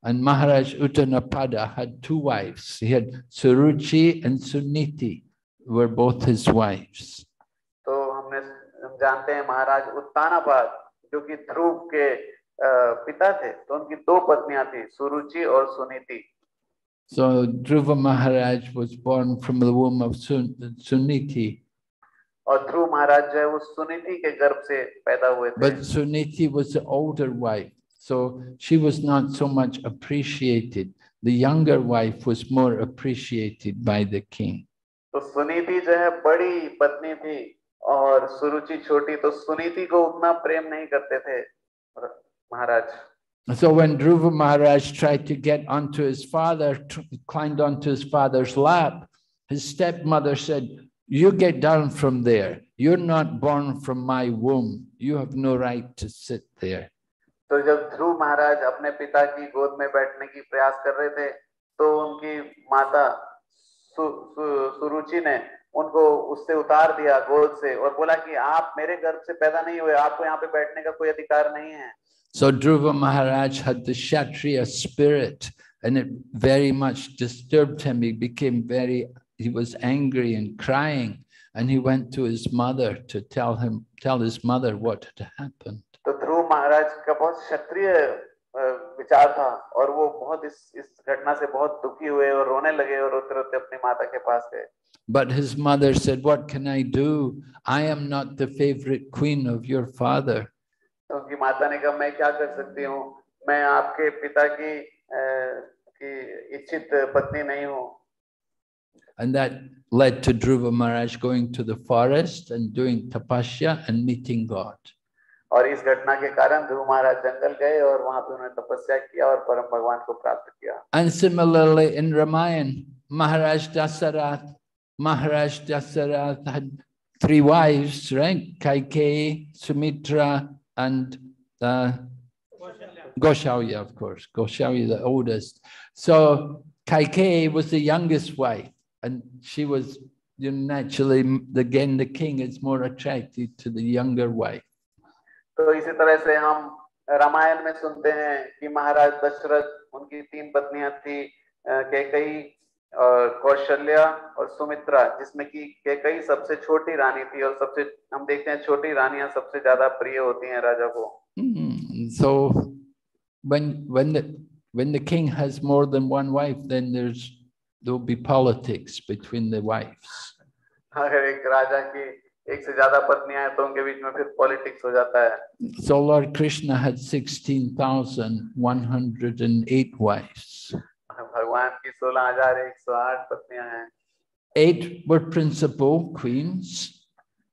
S3: And Maharaj Uttanapada had two wives. He had Suruchi and Suniti were both his wives.
S2: तो हमने हम जानते हैं महाराज उत्तानापाद जो कि ध्रुव के अ, पिता थे तो उनकी दो पत्नियाँ थी सुरुचि और Suniti
S3: So Dhruva Maharaj was born from the womb of Sun, Suniti,
S2: और ध्रुव महाराज जो है वो सुनीति के गर्भ से पैदा हुए थे
S3: but Suniti was the older wife. So she was not so much appreciated. The younger wife was more appreciated by the king.
S2: तो सुनीति जो है बड़ी पत्नी थी और सुरुचि छोटी तो सुनीति को उतना प्रेम नहीं करते थे महाराज
S3: So when Dhruva Maharaj tried to get onto his father, tr- climbed onto his father's lap, his stepmother said, You get down from there. You're not born from my womb. You have no right to sit there.
S2: तो जब ध्रुव महाराज अपने पिता की गोद में बैठने की प्रयास कर रहे थे तो उनकी माता सु, सु, सुरुचि ने उनको उससे उतार दिया गोद से और बोला कि आप मेरे गर्भ से पैदा नहीं हुए आपको यहाँ पे बैठने का कोई अधिकार नहीं है
S3: So Dhruva Maharaj had the Kshatriya spirit and it very much disturbed him. He became very, he was angry and crying. And he went to his mother to tell him, tell his mother what had happened.
S2: तो ध्रुव महाराज का बहुत क्षत्रिय अ, विचार था और वो बहुत इस इस घटना से बहुत दुखी हुए और रोने लगे और रोते रोते अपनी माता के पास गए
S3: But his mother said, What can I do? I am not the favorite queen of your father.
S2: तो उनकी माता ने कहा मैं क्या कर सकती हूँ मैं आपके पिता की अ, की इच्छित पत्नी नहीं हूँ
S3: And that led to Dhruva Maharaj going to the forest and doing tapasya and meeting God.
S2: और इस घटना के कारण ध्रुव महाराज जंगल गए और वहां पे उन्होंने तपस्या किया और परम भगवान को प्राप्त किया
S3: And similarly in Ramayan, Maharaj Dasarath, Maharaj Dasarath had three wives, right? Kaikeyi, Sumitra, and uh, Goshalya, of course. Goshalya, the oldest. So Kaikeyi was the youngest wife, and she was you know, naturally, again, the king is more attracted to the younger wife.
S2: तो इसी तरह से हम रामायण में सुनते हैं कि महाराज दशरथ उनकी तीन पत्नियां थी कैकई और कौशल्या और सुमित्रा जिसमें कि कैकई सबसे छोटी रानी थी और सबसे हम देखते हैं छोटी रानियाँ सबसे ज़्यादा प्रिय होती हैं राजा को
S3: Mm, So when when the when the king has more than one wife, then there's there'll be politics between the wives.
S2: अगर एक राजा की एक से ज़्यादा पत्नियाँ हैं तो उनके बीच में फिर पॉलिटिक्स हो जाता है
S3: So Lord Krishna had 16,108 wives.
S2: भगवान की सोलह हजार एक सौ आठ पत्नियां हैं
S3: Eight were principal queens,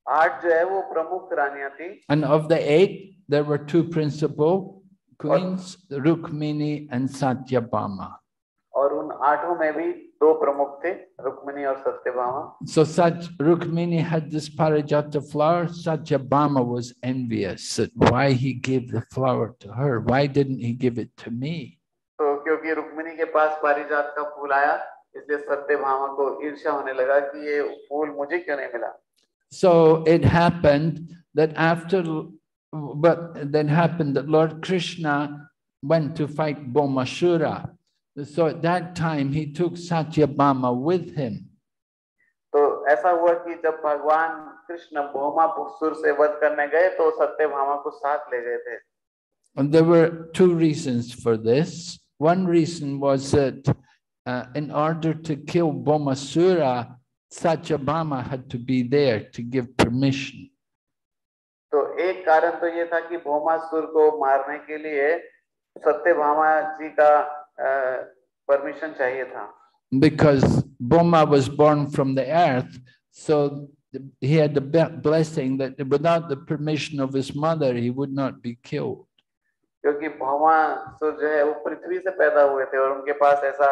S2: आठ जो है वो प्रमुख रानियां थी
S3: and of the eight, there were two principal queens, Rukmini and Satyabhama.
S2: और उन आठों में भी दो प्रमुख थे रुक्मिणी और Satyabhama
S3: So Sat Rukmini had this parijata flower. Satyabhama was envious at why he gave the flower to her. Why didn't he give it to me?
S2: तो क्योंकि रुक्मिणी के पास पारिजात का फूल आया इसलिए सत्यभामा को ईर्ष्या होने लगा कि ये फूल मुझे क्यों नहीं मिला
S3: So it happened that after, but then happened that Lord Krishna went to fight Bomashura. So at that time he took Satyabhama with him.
S2: तो ऐसा हुआ कि जब भगवान कृष्ण भोमासुर से वध करने गए तो सत्यभामा को साथ ले गए थे
S3: And there were two reasons for this. One reason was that uh, in order to kill Bomasura, Satyabhama had to be there to give permission.
S2: तो एक कारण तो ये था कि भोमासुर को मारने के लिए सत्यभामा जी का परमिशन चाहिए था
S3: Because Boma was born from the earth, so he had the be- blessing that without the permission of his mother, he would not be killed.
S2: क्योंकि भौमासुर जो है वो पृथ्वी से पैदा हुए थे और उनके पास ऐसा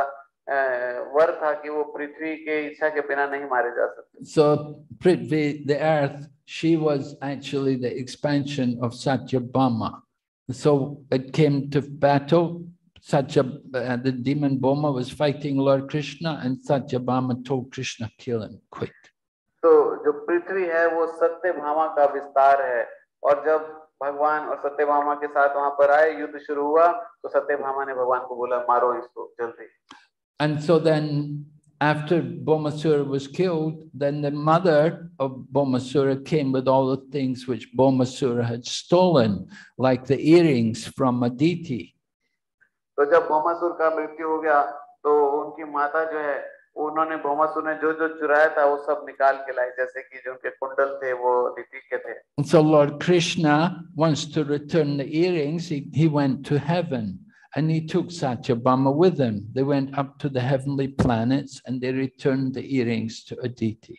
S2: वर था कि वो पृथ्वी के इच्छा के बिना नहीं मारे जा सकते
S3: So Prithvi, the earth, she was actually the expansion of Satyabhama. So it came to battle. Satya, uh, the demon Boma was fighting Lord Krishna, and Satyabhama told Krishna, "Kill him quick."
S2: तो जो पृथ्वी है वो सत्य भामा का विस्तार है और जब भगवान और सत्य भामा के साथ वहाँ पर आए युद्ध शुरू हुआ तो सत्य भामा ने भगवान को बोला मारो इसको जल्दी
S3: And so then, after Bomasura was killed, then the mother of Bomasura came with all the things which Bomasura had stolen, like the earrings from Aditi.
S2: तो जब भौमासुर का मृत्यु हो गया तो उनकी माता जो है उन्होंने भौमासुर ने जो जो चुराया था वो सब निकाल के लाई जैसे कि जो उनके कुंडल थे वो रीति के थे
S3: And so Lord Krishna wants to return the earrings. He, he went to heaven and he took Satyabhama with him. They went up to the heavenly planets and they returned the earrings to Aditi.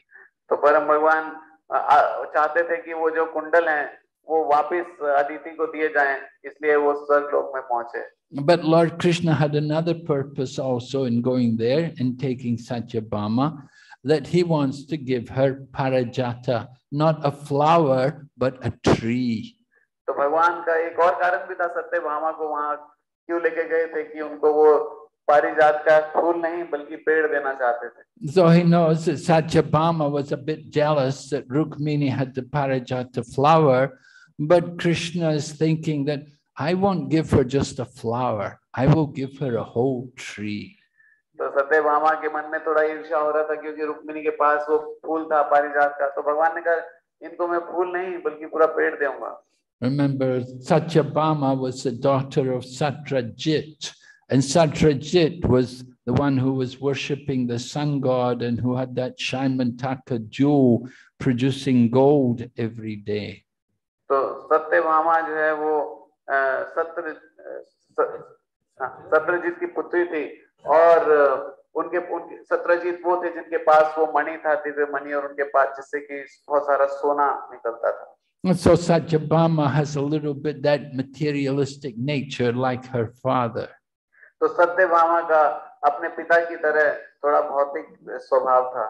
S2: तो परम भगवान अ, अ, चाहते थे कि वो जो कुंडल हैं वो वापिस अदिति को दिए जाएँ इसलिए वो स्वर्ग लोक में पहुँचे
S3: But Lord Krishna had another purpose also in going there and taking Satyabhama, that he wants to give her parajata, not a flower, but a tree.
S2: तो भगवान का एक और कारण भी था सत्य भामा को वहां क्यों लेके गए थे कि उनको वो पारिजात का फूल नहीं बल्कि पेड़ देना चाहते थे
S3: So he knows that Satyabhama was a bit jealous that Rukmini had the parajata flower, but Krishna is thinking that I won't give her just a flower, I will give her a whole tree.
S2: तो सत्य भामा के मन में थोड़ा ईर्ष्या हो रहा था क्योंकि रुक्मिणी के पास वो फूल था पारिजात का तो भगवान ने कहा इनको मैं फूल नहीं बल्कि पूरा पेड़ दूंगा
S3: Remember, Satyabhama was the daughter of Satrajit, and Satrajit was the one who was worshipping the sun god and who had that Shaimantaka jewel producing gold every day.
S2: तो सत्य भामा जो है वो अ, सत्र अ, हाँ, सत्रजीत की पुत्री थी और उनके उनके सत्रजीत वो थे जिनके पास वो मणि था दिव्य मणि और उनके पास जिससे कि बहुत सारा सोना निकलता था
S3: And so Satyabhama has a little bit that materialistic nature like her father.
S2: तो सत्यभामा का अपने पिता की तरह थोड़ा भौतिक स्वभाव था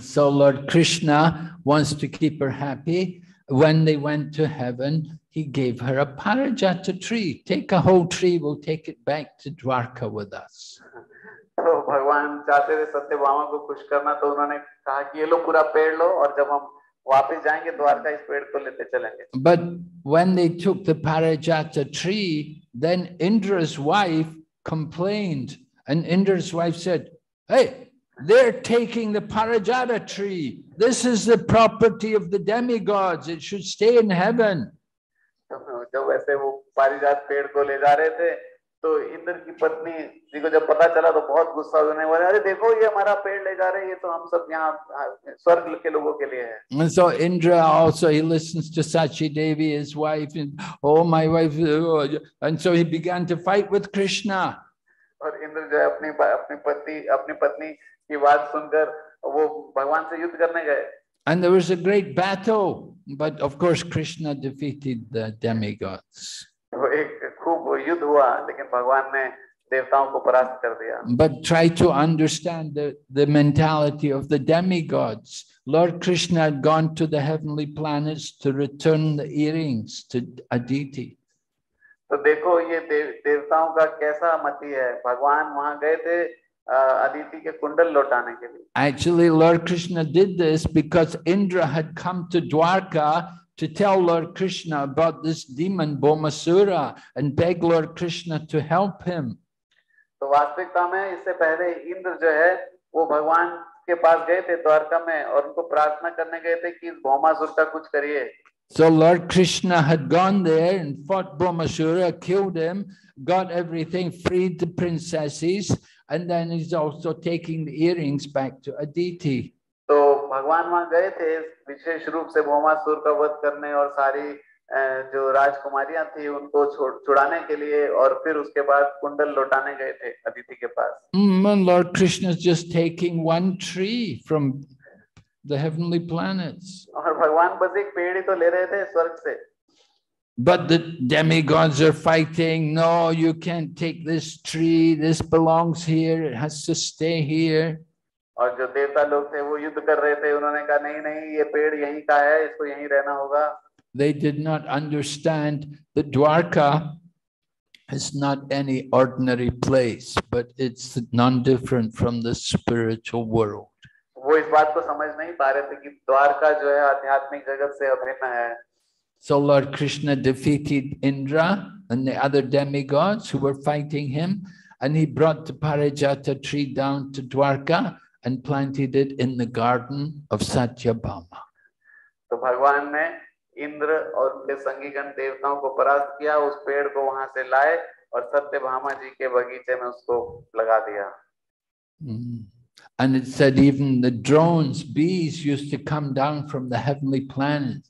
S3: So Lord Krishna wants to keep her happy. When they went to heaven, he gave her a parijata tree. Take a whole tree, we'll take it back to Dwarka with us.
S2: तो भगवान चाहते थे सत्यभामा को खुश करना तो उन्होंने कहा कि ये लो पूरा पेड़ लो और जब हम वापस जाएंगे द्वारका इस पेड़ को लेते चलेंगे
S3: But when they took the parijata tree, then Indra's wife complained. And Indra's wife said, Hey, they're taking the parijata tree. This is the property of the demigods. It should stay in heaven.
S2: तो जब वैसे वो पारिजात पेड़ को ले जा रहे थे तो इंद्र की पत्नी जी को जब पता चला तो बहुत गुस्सा होने बोले अरे देखो ये हमारा पेड़ ले जा रहे हैं ये तो हम सब यहाँ आ, स्वर्ग के लोगों के लिए है
S3: And so Indra also, he listens to Sachi Devi, his wife, and oh, my wife. oh," And so he began to fight with Krishna.
S2: और इंद्र जो है अपनी अपनी पत्नी अपनी पत्नी की बात सुनकर वो भगवान से युद्ध करने गए
S3: And there was a great battle. But of course, Krishna defeated the demigods.
S2: तो एक खूब युद्ध हुआ लेकिन भगवान ने देवताओं को परास्त कर दिया
S3: But try to understand the, the mentality of the demigods. Lord Krishna had gone to the heavenly planets to return the earrings to Aditi.
S2: तो देखो ये देव, देवताओं का कैसा मति है भगवान वहां गए थे अ, अदिति के कुंडल लौटाने के लिए
S3: Actually, Lord Krishna did this because Indra had come to Dwarka to tell Lord Krishna about this demon Bomasura and beg Lord Krishna to help him.
S2: तो वास्तविकता में इससे पहले इंद्र जो है वो भगवान के पास गए थे द्वारका में और उनको प्रार्थना करने गए थे कि इस भौमासुर का कुछ करिए
S3: So Lord Krishna had gone there and fought Bomasura, killed him, got everything, freed the princesses, and then he's also taking the earrings back to Aditi.
S2: तो भगवान वहां गए थे विशेष रूप से भौमासुर का वध करने और सारी अ, जो राजकुमारियां थी उनको छोड़ छुड़ाने के लिए और फिर उसके बाद कुंडल लौटाने गए थे अदिति के पास
S3: Mm, and Lord Krishna is just taking one tree from the heavenly planets.
S2: और भगवान बस एक पेड़ ही तो ले रहे थे स्वर्ग से
S3: But the demigods are fighting. No, you can't take this tree. This belongs here. It has to stay here.
S2: और जो देवता लोग थे वो युद्ध कर रहे थे उन्होंने कहा नहीं नहीं ये पेड़ यहीं का है इसको यहीं रहना होगा
S3: They did not understand that Dwarka is not any ordinary place, but it's non different from the spiritual world.
S2: वो इस बात को समझ नहीं पा रहे थे कि द्वारका जो है आध्यात्मिक जगत से अभिन्न है
S3: So Lord Krishna defeated Indra and the other demigods who were fighting him, and he brought the Parijata tree down to Dwarka and planted it in the garden of Satyabhama.
S2: तो भगवान ने इंद्र और उनके संगीगण देवताओं को परास्त किया उस पेड़ को वहां से लाए और सत्यभामा जी के बगीचे में उसको लगा दिया
S3: Mm. And it said even the drones, bees used to come down from the heavenly planets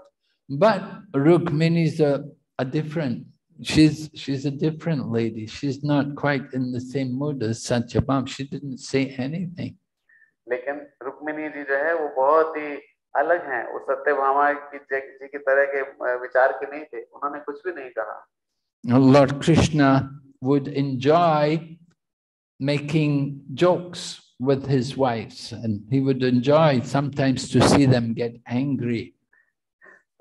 S3: But Rukmini is a, a different, she's she's a different lady. She's not quite in the same mood as Satyabhama. She didn't say anything.
S2: लेकिन रुक्मिणी जी जो है वो बहुत ही अलग हैं वो सत्य भामा की जी जी की तरह के अ, विचार के नहीं थे उन्होंने कुछ भी नहीं कहा
S3: Lord Krishna would enjoy making jokes with his wives, and he would enjoy sometimes to see them get angry.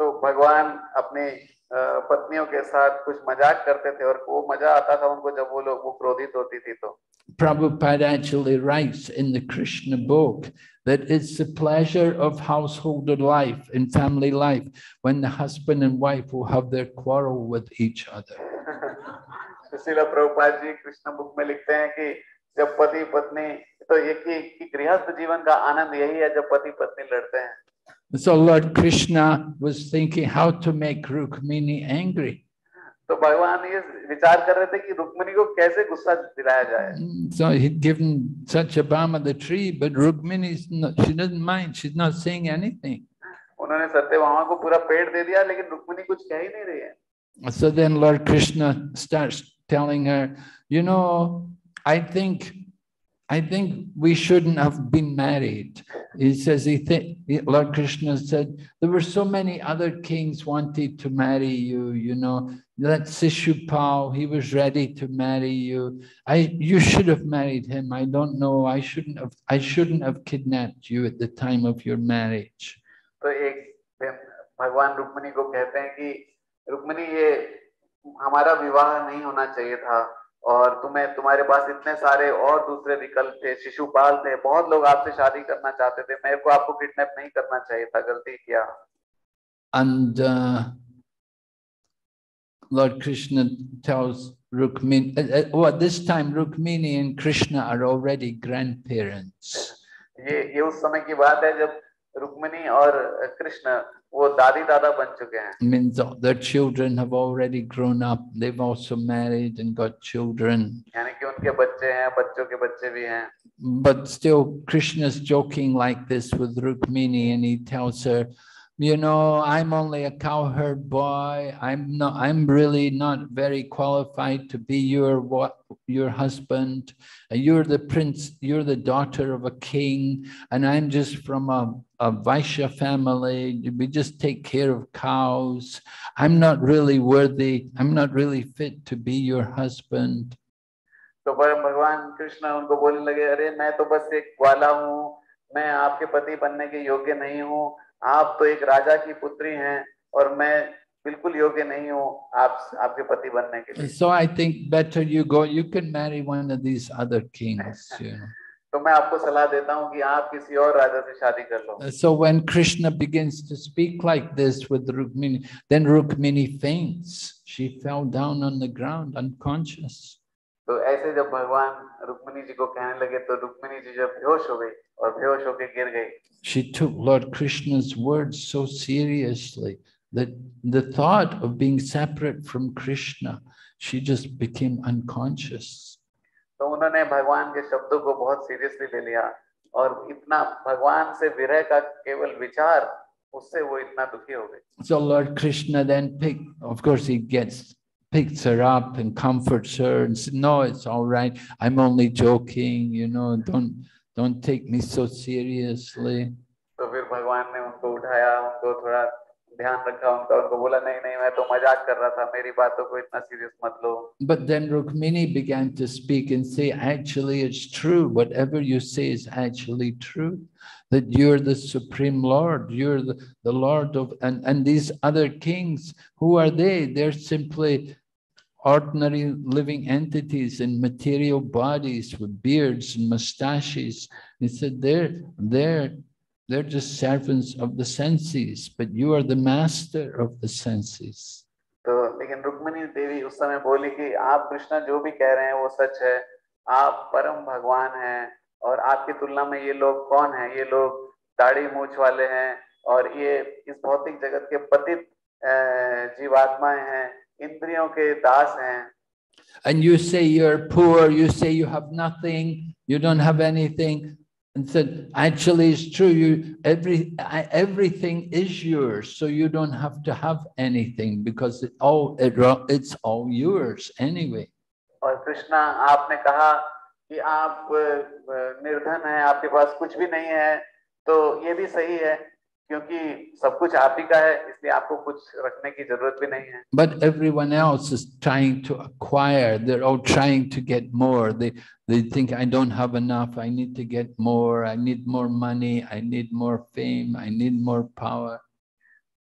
S2: तो भगवान अपनी अ, पत्नियों के साथ कुछ मज़ाक करते थे और वो मज़ा आता था उनको जब वो लोग वो क्रोधित होती थी तो
S3: Prabhupada actually writes in the Krishna book that it's the pleasure of household life and family life when the husband and wife will have their quarrel with each other.
S2: इसीलिए प्रभुपाद जी कृष्ण बुक में लिखते हैं कि जब पति पत्नी तो एक ही कि गृहस्थ जीवन का आनंद यही है जब पति पत्नी लड़ते हैं
S3: So Lord Krishna was thinking how to make Rukmini angry.
S2: तो भगवान ये विचार कर रहे थे कि रुक्मिणी को कैसे गुस्सा दिलाया जाए
S3: Mm, So he'd given Satyabhama the tree, but Rukmini's not, she doesn't mind. She's not saying anything.
S2: उन्होंने सत्यभामा को पूरा पेड़ दे दिया लेकिन रुक्मिणी कुछ कह ही नहीं रही है
S3: So then Lord Krishna starts telling her, you know, I think, I think we shouldn't have been married. He says, he think, Lord Krishna said, there were so many other kings wanted to marry you, you know, that Sishupal, he was ready to marry you. I, you should have married him. I don't know. I shouldn't have, I shouldn't have kidnapped you at the time of your marriage.
S2: तो एक दिन भगवान रुक्मिणी को कहते हैं कि रुक्मिणी ये हमारा विवाह नहीं होना चाहिए था और तुम्हें तुम्हारे पास इतने सारे और दूसरे विकल्प थे शिशुपाल थे बहुत लोग आपसे शादी करना चाहते थे मेरे को आपको किडनैप नहीं करना चाहिए था गलती किया
S3: And uh, Lord Krishna tells Rukmini, uh, uh, well, this time Rukmini and Krishna are already grandparents.
S2: ये ये उस समय की बात है जब रुक्मिणी और कृष्ण वो दादी दादा बन चुके हैं
S3: Means that their children have already grown up. They've also married and got children.
S2: यानी कि उनके बच्चे हैं बच्चों के बच्चे भी हैं
S3: But still, Krishna's joking like this with Rukmini, and he tells her, you know, I'm only a cowherd boy. I'm not. I'm really not very qualified to be your what your husband. Uh, You're the prince. You're the daughter of a king, and I'm just from a, a Vaishya family. We just take care of cows. I'm not really worthy. I'm not really fit to be your husband.
S2: तो परम भगवान कृष्ण उनको बोलने लगे अरे मैं तो बस एक ग्वाला हूँ मैं आपके पति बनने के योग्य नहीं हूँ आप तो एक राजा की पुत्री हैं और मैं बिल्कुल योग्य नहीं हूँ आप आपके पति बनने के लिए।
S3: So I think better you go you can marry one of these other kings
S2: तो मैं आपको सलाह देता हूँ कि आप किसी और राजा से शादी कर लो।
S3: So when Krishna begins to speak like this with Rukmini then Rukmini faints she fell down on the ground unconscious
S2: तो ऐसे जब भगवान रुक्मिणी जी को कहने लगे तो रुक्मिणी जी जब बेहोश हो गई और बेहोश होकर गिर गई
S3: She took Lord Krishna's words so seriously that the thought of being separate from Krishna, she just became unconscious.
S2: तो उन्होंने भगवान के शब्दों को बहुत सीरियसली ले लिया और इतना भगवान से विरह का केवल विचार उससे वो इतना दुखी हो गई
S3: So Lord Krishna then picked, of course, he gets picks her up and comforts her and said, "No, it's all right. I'm only joking. You know, don't don't take me so seriously."
S2: तो फिर भगवान ने उनको उठाया उनको थोड़ा ध्यान रखा उनका उनको बोला नहीं नहीं मैं तो मजाक कर रहा था मेरी बातों को इतना सीरियस मत लो
S3: But then Rukmini began to speak and say, "Actually, it's true. Whatever you say is actually true. That you're the supreme Lord. You're the, the Lord of and and these other kings. Who are they? They're simply." ordinary living entities in material bodies with beards and mustaches. He said, they're, they're, they're just servants of the senses, but you are the master of the senses.
S2: तो लेकिन रुक्मिणी देवी उस समय बोली कि आप कृष्णा जो भी कह रहे हैं वो सच है आप परम भगवान हैं और आपकी तुलना में ये लोग कौन हैं ये लोग दाढ़ी मूछ वाले हैं और ये इस भौतिक जगत के पतित जीवात्माएँ हैं इंद्रियों के दास हैं
S3: And you say you're poor, you say you have nothing, you don't have anything. And said, actually, it's true. You every I- everything is yours, so you don't have to have anything because it all it, ro- it's all yours anyway.
S2: और कृष्णा आपने कहा कि आप अ, निर्धन हैं आपके पास कुछ भी नहीं है तो ये भी सही है क्योंकि सब कुछ आप ही का है इसलिए आपको कुछ रखने की ज़रूरत भी नहीं है
S3: but But everyone else is trying to acquire. They're all trying to get more. They they think I don't have enough. I need to get more. I need more money. I need more fame. I need more power.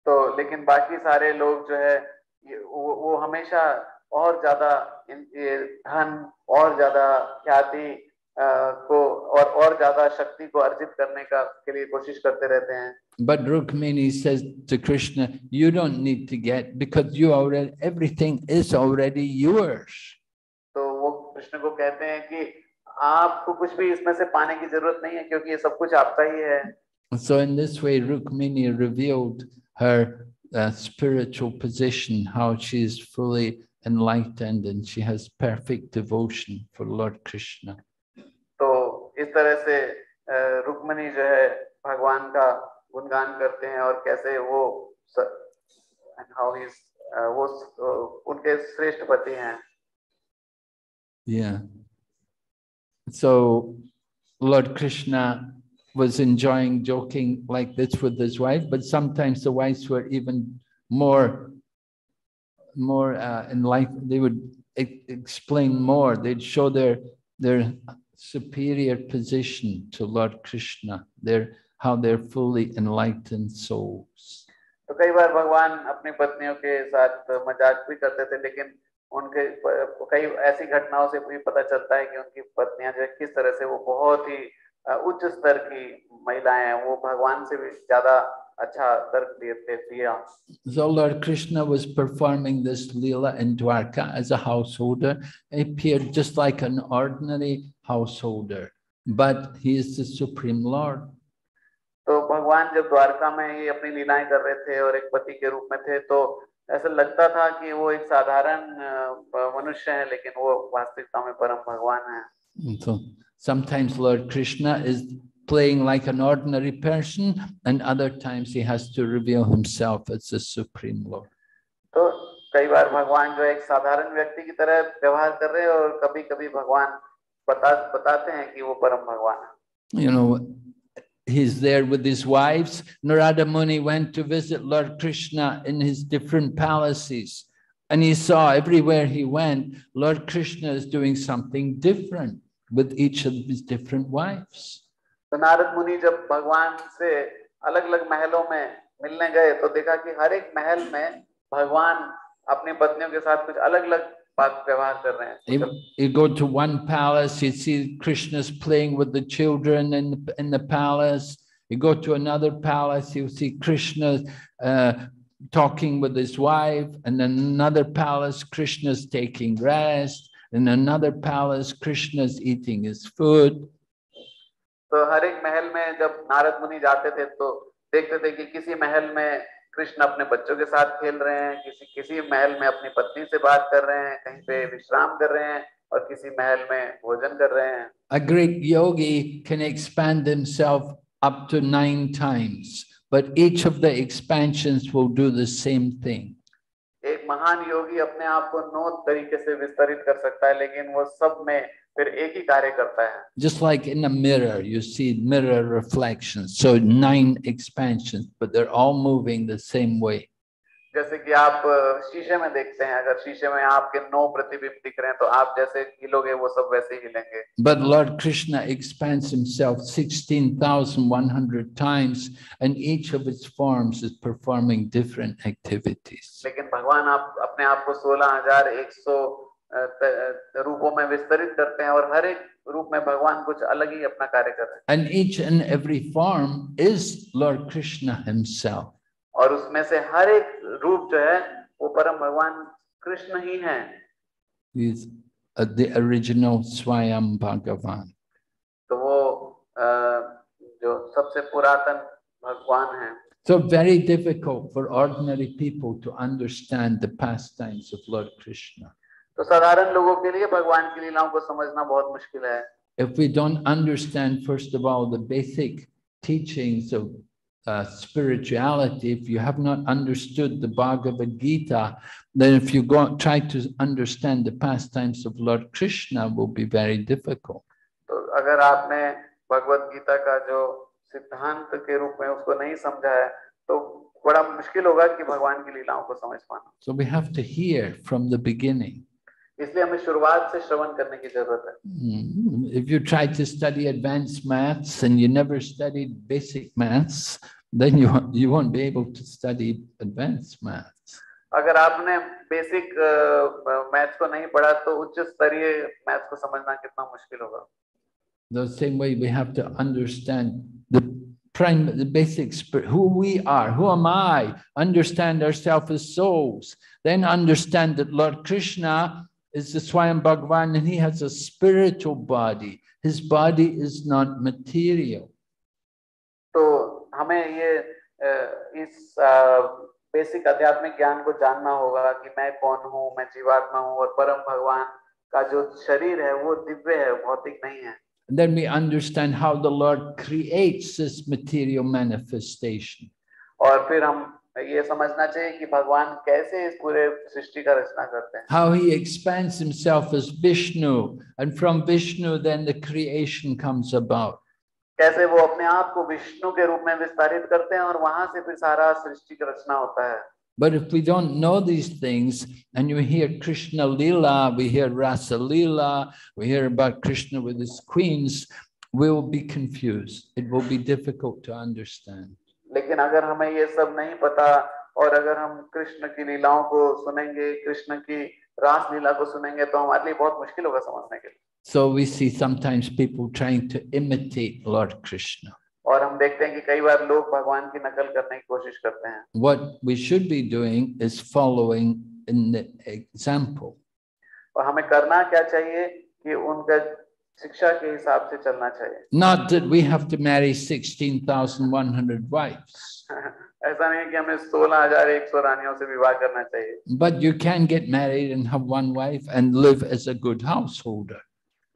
S2: तो लेकिन बाकी सारे लोग जो है वो, वो हमेशा और ज़्यादा धन और ज़्यादा ख्याति अ, को और और ज़्यादा शक्ति को अर्जित करने का के लिए कोशिश करते रहते हैं
S3: But Rukmini says to Krishna, you don't need to get because you already everything is already yours.
S2: तो वो कृष्ण को कहते हैं कि आपको कुछ भी इसमें से पाने की ज़रूरत नहीं है क्योंकि ये सब कुछ आपका ही है
S3: So in this way, Rukmini revealed her uh, spiritual position, how she is fully enlightened and she has perfect devotion for Lord Krishna.
S2: तो इस तरह से अ, रुक्मणी जो है भगवान का गुणगान करते हैं और कैसे वो हाउ ही वो स- उनके श्रेष्ठ पति हैं
S3: Yeah. So Lord Krishna was enjoying joking like this with his wife, but sometimes the wives were even more, more uh, enlightened. They would e- explain more. They'd show their their superior position to Lord Krishna. Their how they're fully enlightened souls.
S2: तो कई बार भगवान अपनी पत्नियों के साथ मज़ाक भी करते थे, लेकिन उनके कई ऐसी घटनाओं से भी पता चलता है कि उनकी पत्नियाँ जो किस तरह से वो बहुत ही उच्च स्तर की महिलाएँ हैं, वो भगवान से भी ज़्यादा अच्छा तर्क देते दिया
S3: So Lord Krishna was performing this Leela in Dwarka as a householder. He appeared just like an ordinary householder, but he is the Supreme Lord.
S2: तो भगवान जब द्वारका में ये अपनी लीलाएं कर रहे थे और एक पति के रूप में थे तो ऐसा लगता था कि वो एक साधारण अ, मनुष्य है लेकिन वो वास्तविकता में परम भगवान है
S3: And so sometimes Lord Krishna is playing like an ordinary person, and other times he has to reveal himself as the Supreme Lord.
S2: तो कई बार भगवान जो है एक साधारण व्यक्ति की तरह व्यवहार कर रहे हैं और कभी कभी भगवान बता बताते हैं कि वो परम भगवान है
S3: You know, he's there with his wives. Narada Muni went to visit Lord Krishna in his different palaces. And he saw everywhere he went, Lord Krishna is doing something different with each of his different wives.
S2: तो नारद मुनि जब भगवान से अलग अलग महलों में मिलने गए तो देखा कि हर एक महल में भगवान अपनी पत्नियों के साथ कुछ अलग अलग बात व्यवहार कर रहे हैं
S3: go to one palace, you see Krishna's playing with the children in the, in the palace. You go to another palace, you see Krishna uh, talking with his wife. And then another palace, Krishna's taking rest. In another palace, Krishna's eating his food.
S2: तो हर एक महल में जब नारद मुनि जाते थे तो देखते थे कि किसी महल में कृष्ण अपने बच्चों के साथ खेल रहे हैं किसी किसी महल में अपनी पत्नी से बात कर रहे हैं कहीं पे विश्राम कर रहे हैं और किसी महल में भोजन कर रहे हैं
S3: A great yogi can expand himself up to nine times, but each of the expansions will do the same thing.
S2: एक महान योगी अपने आप को नौ तरीके से विस्तरित कर सकता है लेकिन वो सब में फिर एक ही कार्य करता है।
S3: Just like in a mirror you see mirror reflection so nine expansion but they're all moving the same way
S2: जैसे कि आप शीशे में देखते हैं अगर शीशे में आपके नौ प्रतिबिंब दिख रहे हैं तो आप जैसे हिलोगे वो सब वैसे ही हिलेंगे।
S3: But Lord Krishna expands himself 16100 times and each of its forms is performing different activities
S2: लेकिन भगवान आप अपने आप को रूपों में विस्तरित करते हैं और हर एक रूप में भगवान कुछ अलग ही अपना कार्य कर रहे हैं।
S3: Each and every form is Lord Krishna himself
S2: और उसमें से हर एक रूप जो है वो परम भगवान कृष्ण ही है।
S3: ओरिजिनल स्वयं भगवान
S2: तो वो uh, जो सबसे पुरातन भगवान है।
S3: So very difficult for ordinary people to understand the pastimes of Lord Krishna.
S2: तो साधारण लोगों के लिए भगवान की लीलाओं को समझना बहुत मुश्किल है
S3: If we don't understand, first of all, the basic teachings of uh, spirituality, if you have not understood the Bhagavad Gita, then if you go try to understand the pastimes of Lord Krishna, will be very difficult.
S2: तो अगर आपने भगवत गीता का जो सिद्धांत के रूप में उसको नहीं समझा है तो बड़ा मुश्किल होगा कि भगवान की लीलाओं को समझ पाना
S3: So we have to hear from the beginning.
S2: इसलिए हमें शुरुआत से श्रवण करने की जरूरत है
S3: Mm, If you try to study advanced maths and you never studied basic maths, then you, won't- you won't be able to study advanced maths.
S2: अगर आपने बेसिक मैथ्स को नहीं पढ़ा तो उच्च स्तरीय मैथ्स को समझना कितना मुश्किल होगा
S3: The same way we have to understand the prime, the basic spirit, who we are, who am I, understand ourselves as souls, then understand that Lord Krishna is the Swayam Bhagavan and he has a spiritual body. His body is not material.
S2: तो हमें ये अ, इस basic आध्यात्मिक ज्ञान को जानना होगा कि मैं कौन हूँ मैं जीवात्मा हूँ और परम भगवान का जो शरीर है वो दिव्य है भौतिक नहीं है
S3: And then we understand how the Lord creates this material manifestation.
S2: और फिर हम ये समझना चाहिए कि भगवान कैसे इस पूरे सृष्टि का रचना करते हैं
S3: how he expands himself as Vishnu, and from Vishnu, then the creation comes about.
S2: कैसे वो अपने आप को विष्णु के रूप में विस्तारित करते हैं और वहां से फिर सारा सृष्टि का रचना होता है
S3: But if we don't know these things, and you hear Krishna Lila, we hear Rasa Lila, we hear about Krishna with his queens, we will be confused. It will be difficult to understand.
S2: लेकिन अगर हमें ये सब नहीं पता और अगर हम कृष्ण की लीलाओं को सुनेंगे कृष्ण की रास लीला को सुनेंगे तो हमारे लिए बहुत मुश्किल होगा समझने के लिए
S3: So we see sometimes people trying to imitate Lord Krishna.
S2: और हम देखते हैं कि कई बार लोग भगवान की नकल करने की कोशिश करते हैं
S3: What we should be doing is following in the example.
S2: और हमें करना क्या चाहिए कि उनका शिक्षा के हिसाब से चलना चाहिए।
S3: Not that we have to marry 16100 wifes
S2: ऐसा नहीं कि हमें 16100 रानियों से विवाह करना चाहिए।
S3: But you can get married and have one wife and live as a good house holder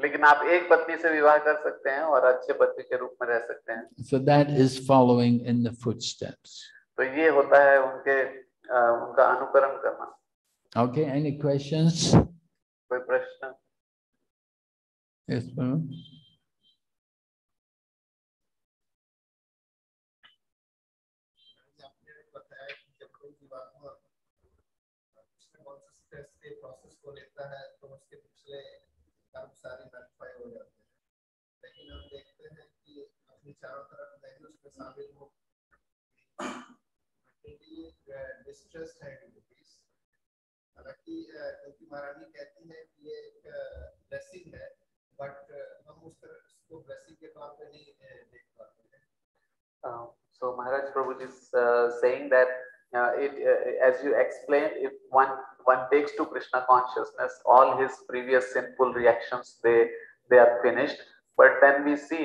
S2: लेकिन आप एक पत्नी से विवाह कर सकते हैं और अच्छे पति के रूप में रह सकते हैं।
S3: So that is following in the footsteps
S2: तो ये होता है उनके उनका अनुकरण करना।
S3: ओके एनी क्वेश्चंस
S2: कोई प्रश्न?
S5: स्ट्रेस के प्रोसेस को लेता है तो उसके पिछले कर्म सारे नलिफाई हो जाते हैं लेकिन हम देखते हैं कि अपनी चारों तरफ़ नहीं उसमें शामिल हो डिस्ट्रेस है हालाँकि क्योंकि महारानी कहती है कि ये एक ब्लेसिंग है बट हम उस तरह उसको ब्लेसिंग के तौर पे नहीं अ, देख पाते हैं
S2: Uh, so Maharaj Prabhuji is uh, saying that uh, it, uh, as you explained, if one one takes to Krishna consciousness, all his previous sinful reactions they they are finished. But then we see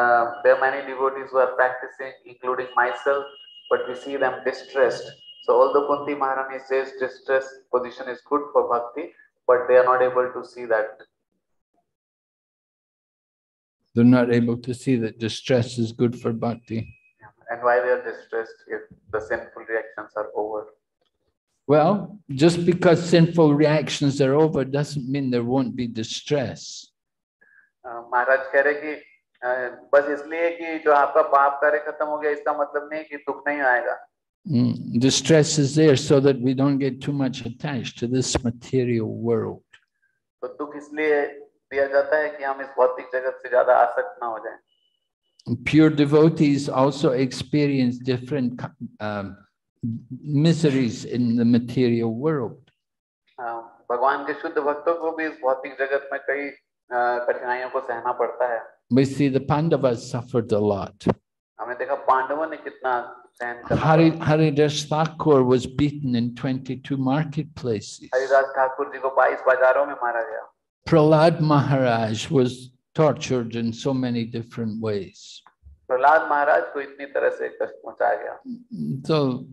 S2: uh, there are many devotees who are practicing, including myself, but we see them distressed. So although Kunti Maharani says distress position is good for bhakti, but they are not able to see that.
S3: They're not able to see that distress is good for bhakti.
S2: And why they are distressed if the sinful reactions are over.
S3: Well, just because sinful reactions are over doesn't mean there won't be distress.
S2: अ, महाराज कह रहे कि अ, बस इसलिए कि जो आपका पाप कार्य खत्म हो गया इसका मतलब नहीं कि दुख नहीं आएगा
S3: Mm, Distress is there so that we don't get too much attached to this material world.
S2: तो दुख इसलिए दिया जाता है कि हम इस भौतिक जगत से ज़्यादा आसक्त ना हो जाएँ
S3: Pure devotees also experience different um, miseries in the material world.
S2: भगवान के शुद्ध भक्तों को भी इस भौतिक जगत में कई कठिनाइयों को सहना पड़ता है
S3: We see the Pandavas suffered a lot.
S2: हमें देखा पांडवों ने कितना सहन
S3: Hari, Haridas Thakur was beaten in 22 marketplaces.
S2: Haridas Thakur ji को 22 बाजारों में मारा गया
S3: Prahlad Maharaj was tortured in so many different ways.
S2: Prahlad महाराज को इतनी तरह से कष्ट पहुंचाया गया
S3: So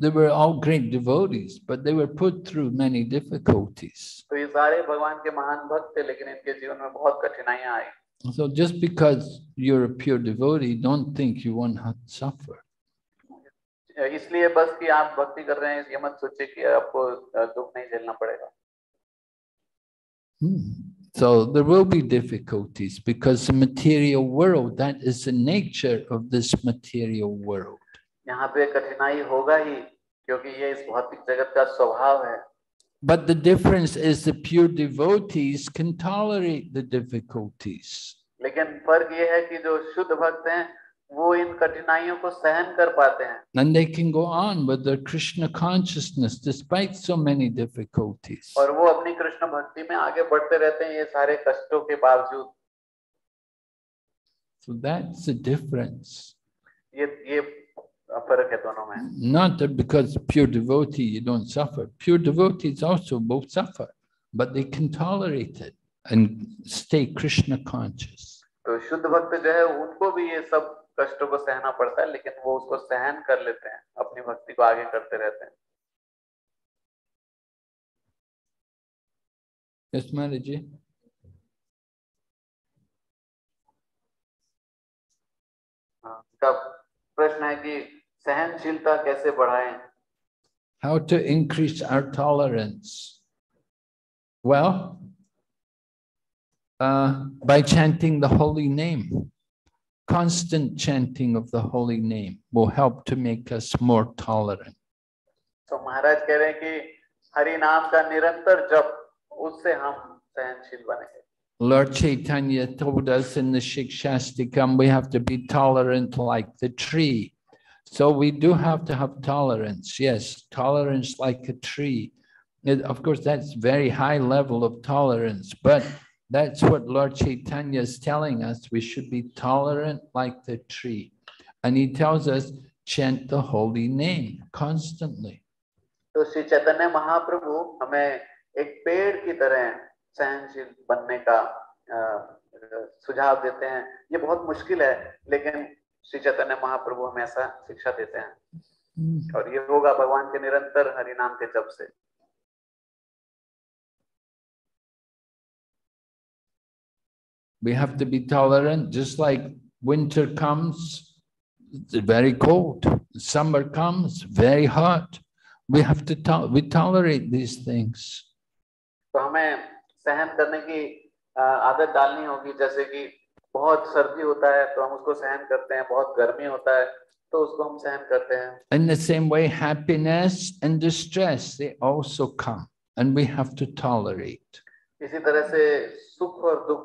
S3: they were all great devotees, but they were put through many difficulties.
S2: तो ये सारे भगवान के महान भक्त थे लेकिन इनके जीवन में बहुत कठिनाइयां आई
S3: So just because you're a pure devotee, don't think you won't have to suffer.
S2: इसलिए बस कि आप भक्ति कर रहे हैं ये मत सोचिए कि आपको अ, दुख नहीं झेलना पड़ेगा
S3: Hmm. So there will be difficulties because the material world, that is the nature of this material world.
S2: यहाँ पे कठिनाई होगा ही क्योंकि ये इस भौतिक जगत का स्वभाव है
S3: But the difference is the pure devotees can tolerate the difficulties.
S2: लेकिन फर्क ये है कि जो शुद्ध भक्त हैं वो इन कठिनाइयों को सहन कर पाते हैं
S3: and they can go on with their Krishna consciousness despite so many difficulties.
S2: और वो अपनी कृष्ण भक्ति में आगे बढ़ते रहते हैं ये सारे कष्टों के बावजूद
S3: So that's the difference.
S2: ये ये फ़र्क है दोनों में
S3: Not that because pure devotee you don't suffer. Pure devotees also both suffer, but they can tolerate it and stay Krishna conscious.
S2: तो शुद्ध भक्त जो है उनको भी ये सब कष्टों को सहना पड़ता है लेकिन वो उसको सहन कर लेते हैं अपनी भक्ति को आगे करते रहते हैं
S3: Yes?
S2: हाँ, प्रश्न है कि सहनशीलता कैसे बढ़ाएँ
S3: How to increase our tolerance? Well, uh, by chanting the holy name. Constant chanting of the holy name will help to make us more tolerant.
S2: तो महाराज कह रहे हैं कि हरि नाम का निरंतर जप उससे हम सहनशील बनेंगे
S3: Lord Chaitanya told us in the Shikshastikam we have to be tolerant like the tree. So we do have to have tolerance. Yes, tolerance like a tree. It- of course, that's very high level of tolerance, but that's what Lord Chaitanya is telling us. We should be tolerant like the tree. And he tells us, chant the holy name constantly.
S2: तो श्री चैतन्य महाप्रभु हमें एक पेड़ की तरह सहनशील बनने का अ, सुझाव देते हैं ये बहुत मुश्किल है लेकिन श्री चैतन्य महाप्रभु हमें ऐसा शिक्षा देते हैं और ये होगा भगवान के निरंतर हरि नाम के जप से
S3: We have to be tolerant, just like winter comes, it's very cold. Summer comes, very hot. We have to to- we tolerate these things.
S2: तो हमें सहन करने की अ, आदत डालनी होगी जैसे कि बहुत सर्दी होता है तो हम उसको सहन करते हैं बहुत गर्मी होता है तो उसको हम सहन करते हैं
S3: In the same way, happiness and distress they also come, and we have to tolerate.
S2: इसी तरह से सुख और दुख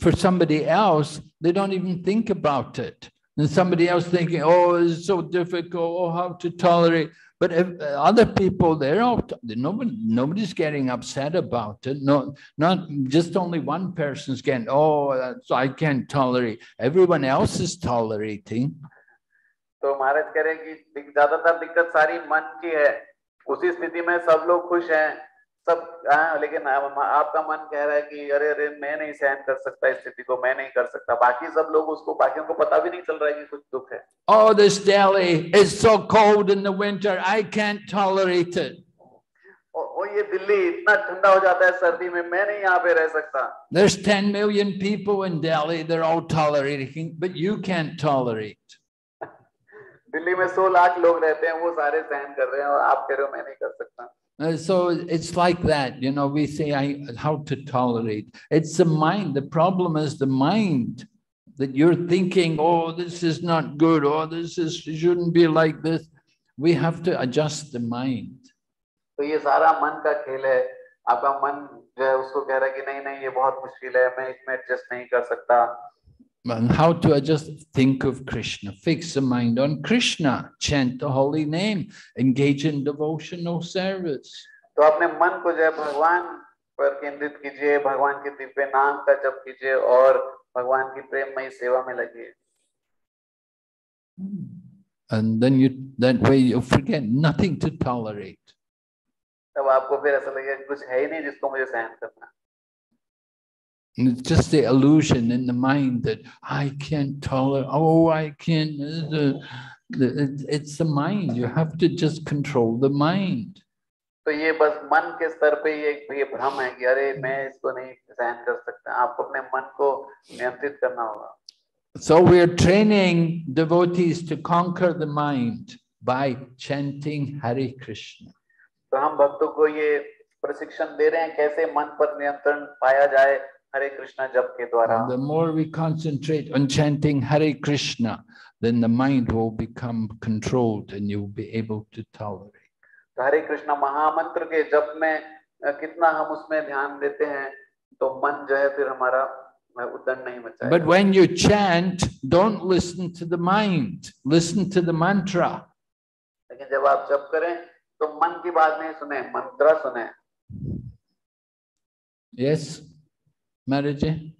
S3: for somebody else, they don't even think about it. And somebody else thinking, oh, it's so difficult. Oh, how to tolerate. But if uh, other people, they're all, nobody, nobody's getting upset about it. No, not just only one person's getting, oh, that's, I can't tolerate. Everyone else is tolerating.
S2: तो महाराज कह रहे हैं कि दिक- ज्यादातर दिक्कत सारी मन की है उसी स्थिति में सब लोग खुश हैं सब हाँ, लेकिन आप- आपका मन कह रहा है कि अरे अरे मैं नहीं सहन कर सकता इस स्थिति को मैं नहीं कर सकता बाकी सब लोग उसको बाकियों को पता भी नहीं चल रहा है कि कुछ दुख है
S3: Oh, this Delhi is so cold in the winter. I can't tolerate it.
S2: और और ये दिल्ली इतना ठंडा हो जाता है सर्दी में मैं नहीं यहाँ पे रह सकता
S3: There's 10 million people in Delhi, they're all tolerating, but you can't tolerate.
S2: Delhi में सौ लाख लोग रहते हैं वो सारे सहन कर रहे हैं और आप कह रहे हो मैं नहीं कर सकता
S3: Uh, so it's like that, you know, we say I, how to tolerate. It's the mind. The problem is the mind that you're thinking, oh, this is not good, oh, this is shouldn't be like this. We have to adjust the mind.
S2: तो ये सारा मन का खेल है आपका मन जो है उसको कह रहा है कि नहीं नहीं ये बहुत मुश्किल है मैं इसमें एडजस्ट नहीं कर सकता
S3: And how to adjust? Think of Krishna. Fix the mind on Krishna. Chant the holy name. Engage in devotional service.
S2: तो अपने मन को जो है भगवान पर केंद्रित कीजिए भगवान के दिव्य नाम का जप कीजिए और भगवान की प्रेममयी सेवा में लगिए
S3: And then you that way you forget nothing to tolerate.
S2: तब आपको फिर ऐसा लगेगा कि कुछ है ही नहीं जिसको मुझे सहन करना है।
S3: And it's just the illusion in the mind that I can't tolerate, oh, I can't. uh, uh, it- It's the mind. You have to just control the mind.
S2: तो ये बस मन के स्तर पे ये ये भ्रम है कि अरे मैं इसको नहीं सहन कर सकता आपको अपने मन को नियंत्रित करना होगा
S3: So we're training devotees to conquer the mind by chanting Hare Krishna.
S2: तो हम भक्तों को ये प्रशिक्षण दे रहे हैं कैसे मन पर नियंत्रण पाया जाए हरे कृष्णा जप के द्वारा
S3: And the more we concentrate on chanting Hare Krishna, then the mind will become controlled and you'll be able to tolerate.
S2: तो हरे कृष्णा महामंत्र के जप में अ, कितना हम उसमें ध्यान देते हैं तो मन जो है फिर हमारा अ,
S3: But when you chant, don't listen to the mind, listen to the mantra.
S2: लेकिन जब आप जप करें तो मन की बात नहीं सुने मंत्र सुने
S3: Yes, Maraji?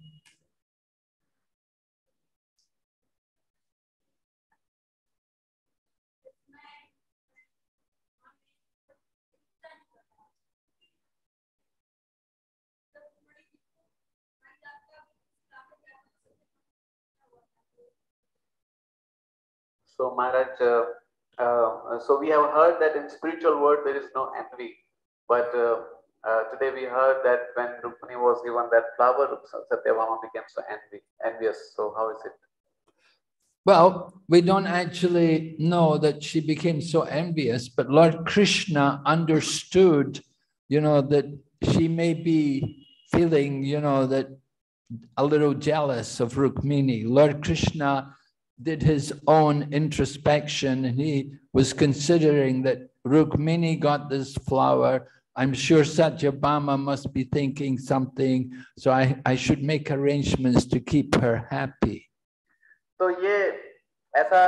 S2: So Maharaj, uh, uh, so we have heard that in spiritual world there is no envy, but uh, uh, today we heard that when Rukmini was given that flower, Satyabhama became so envy, envious. So how is it?
S3: Well, we don't actually know that she became so envious, but Lord Krishna understood, you know, that she may be feeling, you know, that a little jealous of Rukmini. Lord Krishna did his own introspection and he was considering that Rukmini got this flower. I'm sure Satyabhama must be thinking something, so I, I should make arrangements to keep her happy.
S2: तो ये ऐसा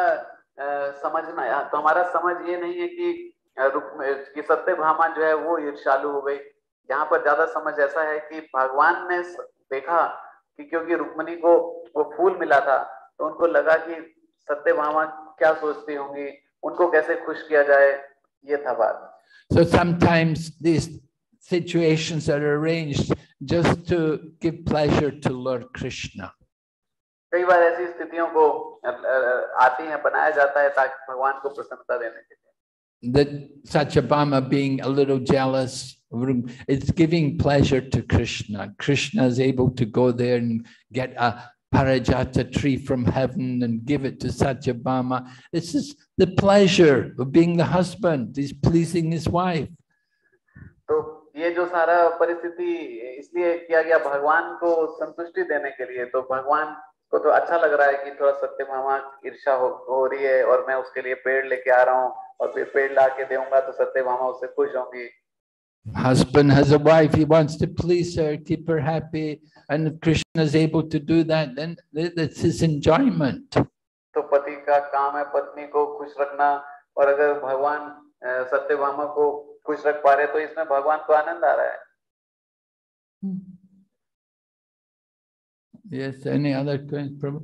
S2: समझना तो हमारा समझ ये नहीं है कि कि जो है वो ईर्षालु हो गई। यहाँ पर ज़्यादा समझ ऐसा है कि भगवान ने देखा कि क्योंकि रुक्मणी को वो फूल मिला था तो उनको लगा कि सत्यभामा क्या सोचती होंगी उनको कैसे खुश किया जाए ये था बात।
S3: So sometimes these situations are arranged just to give pleasure to Lord Krishna.
S2: कई बार ऐसी स्थितियों को अ, अ, आती हैं बनाया जाता है ताकि भगवान को प्रसन्नता देने के लिए
S3: That Satyabhama being a little jealous, it's giving pleasure to Krishna. Krishna is able to go there and get a Parajata tree from heaven and give it to Satyabhama. This is the pleasure of being the husband. He's pleasing his wife.
S2: तो ये जो सारा परिस्थिति इसलिए किया गया भगवान को संतुष्टि देने के लिए तो भगवान को तो अच्छा लग रहा है कि थोड़ा सत्य मामा ईर्षा हो, हो रही है और मैं उसके लिए पेड़ लेके आ रहा हूँ और फिर पेड़ ला के दूंगा तो सत्य मामा उससे खुश होंगी
S3: Husband has a wife, he wants to please her, keep her happy, And if Krishna is able to do that, then that's his enjoyment.
S2: तो पति का काम है पत्नी को खुश रखना और अगर भगवान अ, सत्य मामा को खुश रख पा रहे तो इसमें भगवान को आनंद आ रहा है
S3: Yes, any other question, Prabhu?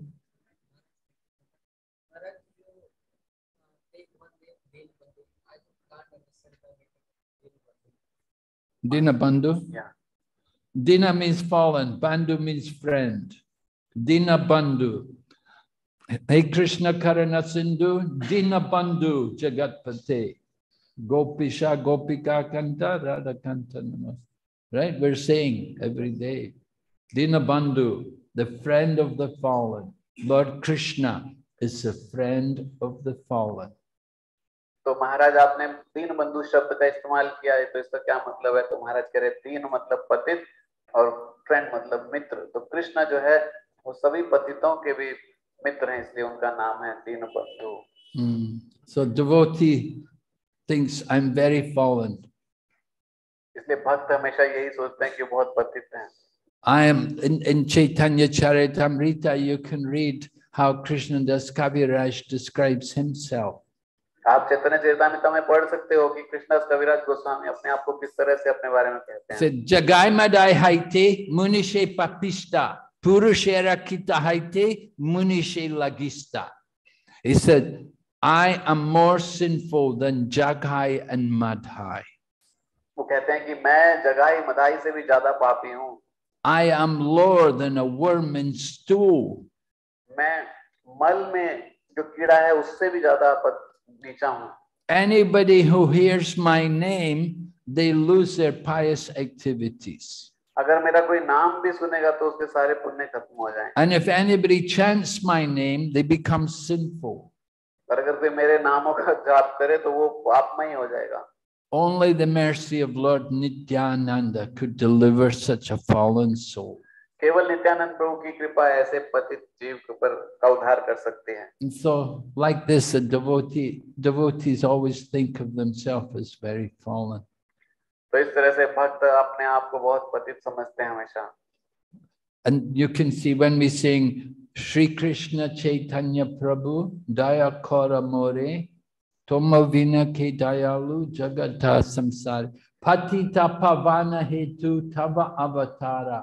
S6: Maharaj, you uh, take one name, Deen Bandhu. I can't understand the meaning of Deen Bandhu.
S3: Dina Bandhu?
S2: Yeah.
S3: Dina means fallen, Bandhu means friend. Dina Bandhu. Hey Krishna Karana Sindhu, Dina Bandhu Jagatpate. Gopisha Gopika Kanta Radha Kanta Namas. Right? We're saying every day. Dina Bandhu, the friend of the fallen. Lord Krishna is the friend of the fallen.
S2: तो महाराज आपने दीन बंधु शब्द का इस्तेमाल किया है तो इसका क्या मतलब है तो महाराज कह रहे दीन मतलब पतित और फ्रेंड मतलब मित्र तो कृष्णा जो है वो सभी पतितों के भी मित्र हैं इसलिए उनका नाम है तीन बंधु
S3: so devotee thinks I am very fallen
S2: इसलिए भक्त हमेशा यही सोचते हैं कि बहुत पतित हैं
S3: I am in, in Chaitanya Charitamrita. You can read how Krishna Das Kaviraj describes himself.
S2: आप चैतन्य चेता तो में पढ़ सकते हो कि कृष्णदास कविराज गोस्वामी अपने आप को किस तरह से अपने बारे में कहते हैं?
S3: जगाय मदाय थे मुनि पपिष्टा पुरुष रखित हाई लगिस्ता इस I am more sinful than Jagai and
S2: वो कहते हैं कि मैं जगाई मदाई से भी ज़्यादा पापी हूँ।
S3: I am lower than a worm in stool.
S2: मैं मल में जो कीड़ा है उससे भी ज़्यादा
S3: Anybody who hears my name, they lose their pious activities.
S2: अगर मेरा कोई नाम भी सुनेगा तो उसके सारे पुण्य खत्म हो जाएं
S3: And if anybody chants my name, they become sinful.
S2: और अगर कोई मेरे नामों का जाप करे तो वो पापमय हो जाएगा
S3: Only the mercy of Lord Nityananda could deliver such a fallen soul.
S2: केवल नित्यानंद प्रभु की कृपा ऐसे पतित जीव के ऊपर का उद्धार कर सकती है
S3: so, like this, a devotee, devotees always think of themselves as very fallen.
S2: तो इस तरह से भक्त अपने आप को बहुत पतित समझते हैं हमेशा
S3: And you can see when we sing Sri Krishna Chaitanya Prabhu, Daya Kora More, Toma Vina Ke Dayalu, Jagata Samsari, Patita Pavana Hetu Tava Avatara,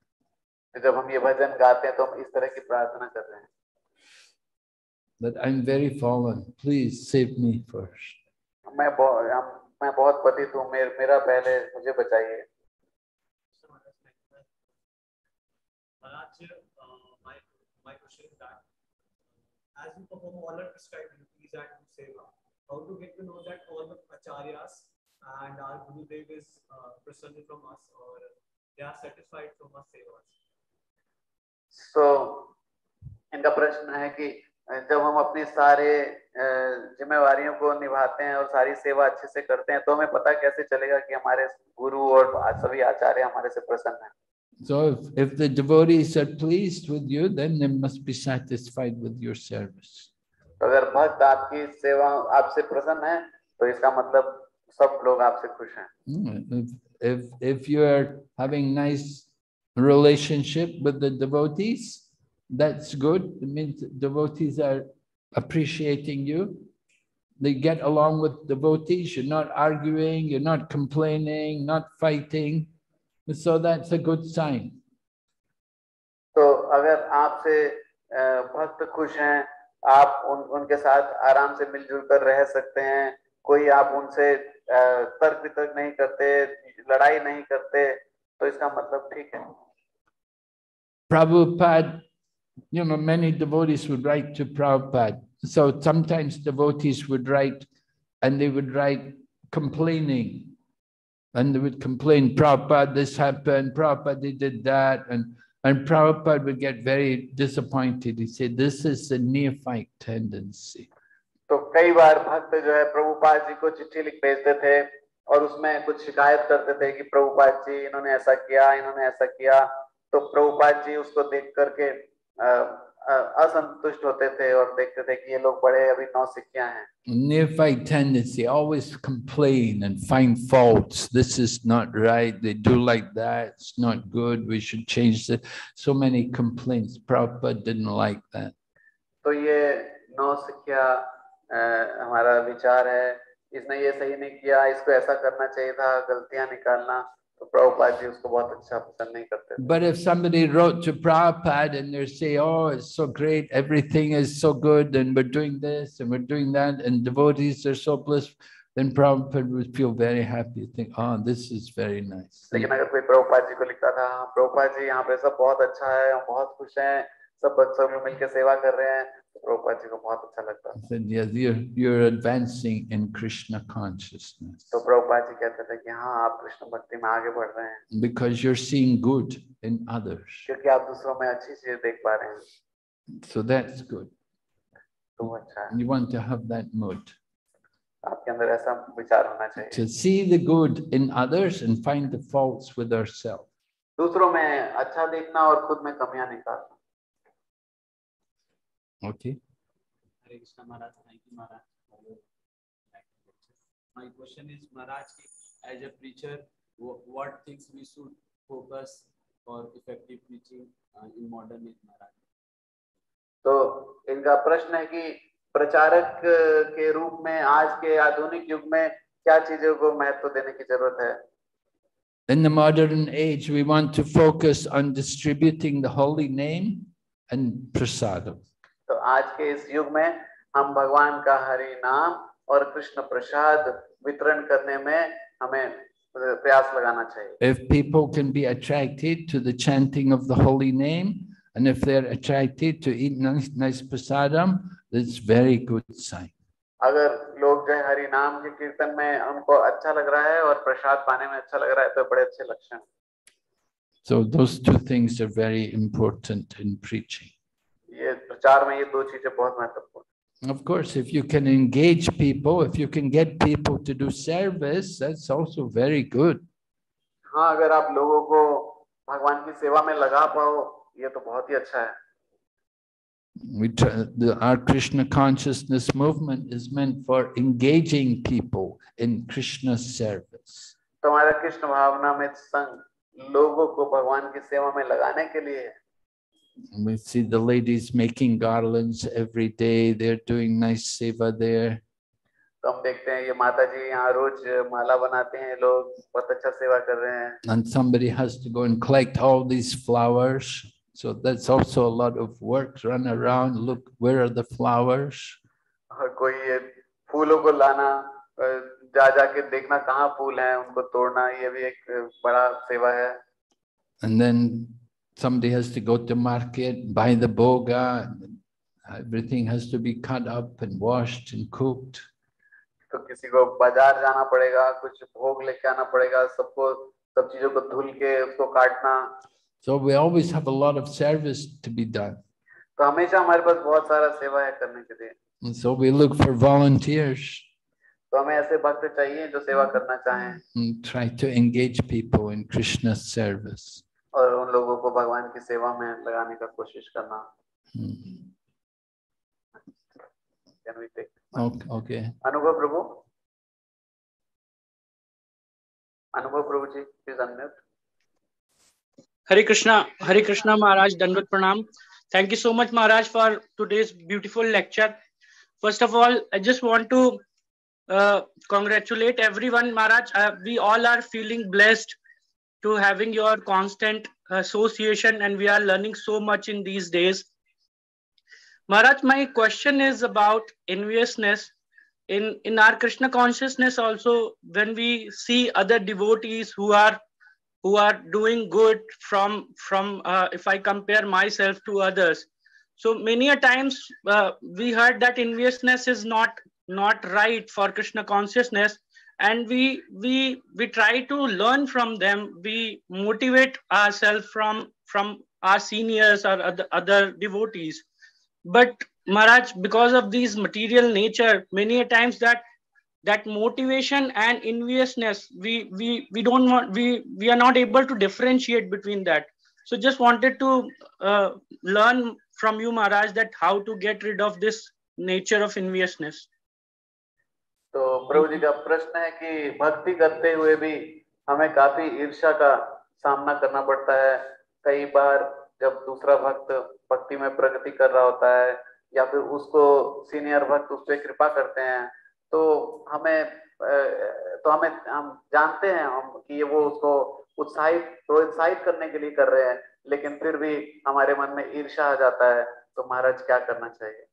S2: तो जब हम ये भजन गाते हैं तो हम इस तरह की प्रार्थना कर रहे हैं
S3: That I'm very fallen. Please save me first.
S2: मैं बहुत मैं बहुत पतित हूँ मेर, मेरा पहले मुझे बचाइए
S7: Maharaj, uh, my, my question is that uh, as you perform all the prescribed duties do seva, how to get to know that all the acharyas and our Gurudev is uh, presented from us or they are satisfied from our sevas?
S2: तो इनका प्रश्न है कि जब हम अपनी सारे जिम्मेवारियों को निभाते हैं और सारी सेवा अच्छे से करते हैं तो हमें पता कैसे चलेगा कि हमारे गुरु और सभी आचार्य हमारे से प्रसन्न हैं
S3: So if, if the devotees are pleased with you, then they must be satisfied with your service.
S2: तो अगर भक्त आपकी सेवा आपसे प्रसन्न है तो इसका मतलब सब लोग आपसे खुश हैं
S3: Mm, If, if, if you are having nice relationship with the devotees, that's good. It means devotees are appreciating you. They get along with devotees. You're not arguing, you're not complaining, not fighting. So that's a good sign.
S2: तो अगर आपसे अ, भक्त खुश हैं आप उन उनके साथ आराम से मिलजुल कर रह सकते हैं कोई आप उनसे अ, तर्क वितर्क नहीं करते लड़ाई नहीं करते तो इसका मतलब ठीक है
S3: Prabhupada, you know, many devotees would write to Prabhupada. So sometimes devotees would write and they would write complaining. And they would complain, Prabhupada, this happened, Prabhupada, they did that. And, and Prabhupada would get very disappointed. He said, this is a neophyte tendency.
S2: तो कई बार भक्त जो है प्रभुपाद जी को चिट्ठी लिख भेजते थे और उसमें कुछ शिकायत करते थे कि प्रभुपाद जी इन्होंने ऐसा किया इन्होंने ऐसा किया तो प्रभुपाद जी उसको देख करके अ, अ, असंतुष्ट होते थे और देखते थे कि ये लोग बड़े अभी नौसिखिया हैं
S3: Neophyte tendency, always complain and find faults. This is not right. They do like that. It's not good. We should change it. So many complaints. Prabhupada didn't like that.
S2: तो ये नौसिखिया अ, हमारा विचार है इसने ये सही नहीं किया इसको ऐसा करना चाहिए था गलतियाँ निकालना तो प्रभुपाद जी उसको बहुत अच्छा पसंद नहीं करते
S3: But if somebody wrote to Prabhupada and they say, oh, it's so great, everything is so good, and we're doing this and we're doing that, and devotees are so blissed, then Prabhupada would feel very happy, think, oh, this is very nice.
S2: लेकिन अगर कोई प्रभुपाद जी को लिखता था "हाँ, प्रभुपाद जी यहाँ पे सब बहुत अच्छा है हम बहुत खुश हैं सब बच्चों में मिलकर सेवा कर रहे हैं तो प्रभुपाद जी को बहुत अच्छा लगता
S3: I said, yes, you're, you're advancing in Krishna consciousness
S2: तो प्रभुपाद जी कहते थे कि हाँ आप कृष्ण भक्ति में आगे बढ़ रहे हैं
S3: because you're seeing good in others.
S2: क्योंकि आप दूसरों में अच्छी चीज़ देख पा रहे हैं
S3: So that's good.
S2: तो अच्छा है
S3: you want to have that mood
S2: आपके अंदर ऐसा विचार होना चाहिए
S3: to see the good in others and find the faults with ourselves.
S2: दूसरों में अच्छा देखना और खुद में कमियाँ निकालना
S3: okay
S7: my question is Maharaj की as a preacher what things we should focus for effective preaching in modern age Maharaj
S2: तो इनका प्रश्न है कि प्रचारक uh, के रूप में आज के आधुनिक युग में क्या चीज़ों को महत्व देने की ज़रूरत है?
S3: In modern age age, we want to focus on distributing the holy name and prasadam.
S2: तो आज के इस युग में हम भगवान का हरि नाम और कृष्ण प्रसाद वितरण करने में हमें प्रयास लगाना चाहिए।
S3: If people can be attracted to the chanting of the holy name and if they are attracted to eat nice prasadam this very good sign
S2: अगर लोग जो हरि नाम के कीर्तन में हमको अच्छा लग रहा है और प्रसाद पाने में अच्छा लग रहा है तो बड़े अच्छे लक्षण।
S3: So those two things are very important in preaching.
S2: ये प्रचार में ये दो चीज़ें बहुत महत्वपूर्ण
S3: Of course, if you can engage people, if you can get people to do service, that's also very good.
S2: हाँ अगर आप लोगों को भगवान की सेवा में लगा पाओ ये तो बहुत ही अच्छा है
S3: We try, the, our Krishna consciousness movement is meant for engaging people in Krishna service.
S2: तो हमारा कृष्ण भावना में संग लोगों को भगवान की सेवा में लगाने के लिए है
S3: And we see the ladies making garlands every day. They're doing nice seva there.
S2: तो हम देखते हैं ये माता जी यहाँ रोज माला बनाते हैं लोग बहुत अच्छा सेवा कर रहे हैं
S3: And somebody has to go and collect all these flowers. So that's also a lot of work. Run around, look, where are the flowers?
S2: और कोई ये फूलों को लाना अ, जा जाके देखना कहाँ फूल हैं उनको तोड़ना ये भी एक बड़ा सेवा है
S3: And then somebody has to go to market, buy the boga. and Everything has to be cut up and washed and cooked.
S2: तो किसी को बाजार जाना पड़ेगा कुछ भोग लेके आना पड़ेगा सबको सब चीजों को धुल के उसको काटना
S3: So we always have a lot of service to be done.
S2: तो हमेशा हमारे पास बहुत सारा सेवा है करने के लिए
S3: And so we look for volunteers
S2: तो हमें ऐसे भक्त चाहिए जो सेवा करना चाहें
S3: and try to engage people in Krishna's service.
S2: और उन लोगों को भगवान की सेवा में लगाने का कोशिश करना।
S3: Okay
S2: Anubhav Prabhu Anubhav Prabhu ji please unmute
S8: Hare Krishna Hare Krishna Maharaj दंडवत प्रणाम thank you so much Maharaj for today beautiful lecture first of all I just want to congratulate everyone Maharaj we all are feeling blessed to having your constant association, and we are learning so much in these days. Maharaj, my question is about enviousness. In, in our Krishna consciousness, also, when we see other devotees who are who are doing good from from uh, if i compare myself to others so many a times uh, we heard that enviousness is not not right for krishna consciousness and we we we try to learn from them. We motivate ourselves from from our seniors or other, other devotees. But maharaj because of these material nature many a times that that motivation and enviousness we we we don't want we we are not able to differentiate between that. So just wanted to uh, learn from you maharaj that how to get rid of this nature of enviousness
S2: तो प्रभु जी का प्रश्न है कि भक्ति करते हुए भी हमें काफ़ी ईर्ष्या का सामना करना पड़ता है। कई बार जब दूसरा भक्त भक्ति में प्रगति कर रहा होता है या फिर उसको सीनियर भक्त उस पर कृपा करते हैं तो हमें तो हमें, हम जानते हैं हम कि ये वो उसको उत्साहित, प्रोत्साहित करने के लिए कर रहे हैं, लेकिन फिर भी हमारे मन में ईर्षा आ जाता है तो महाराज क्या करना चाहिए?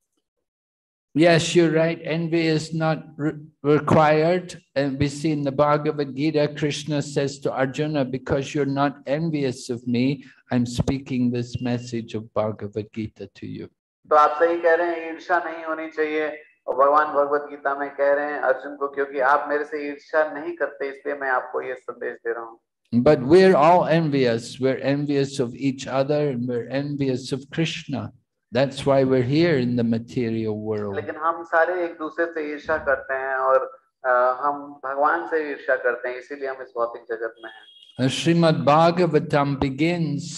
S3: Yes, you're right. Envy is not re- required. And we see in the Bhagavad Gita, Krishna says to Arjuna, because you're not envious of me, I'm speaking this message of Bhagavad Gita to you.
S2: तो आप सही कह रहे हैं ईर्ष्या नहीं होनी चाहिए और भगवान भगवत गीता में कह रहे हैं अर्जुन को क्योंकि आप मेरे से ईर्ष्या नहीं करते इसलिए मैं आपको ये संदेश दे रहा हूँ
S3: But we're all envious. We're envious of each other and we're envious of Krishna. That's why we're here in the material world.
S2: लेकिन हम सारे एक दूसरे से ईर्ष्या करते हैं और अ, हम भगवान से ईर्ष्या करते हैं इसीलिए हम इस भौतिक जगत में हैं
S3: Uh, Srimad Bhagavatam begins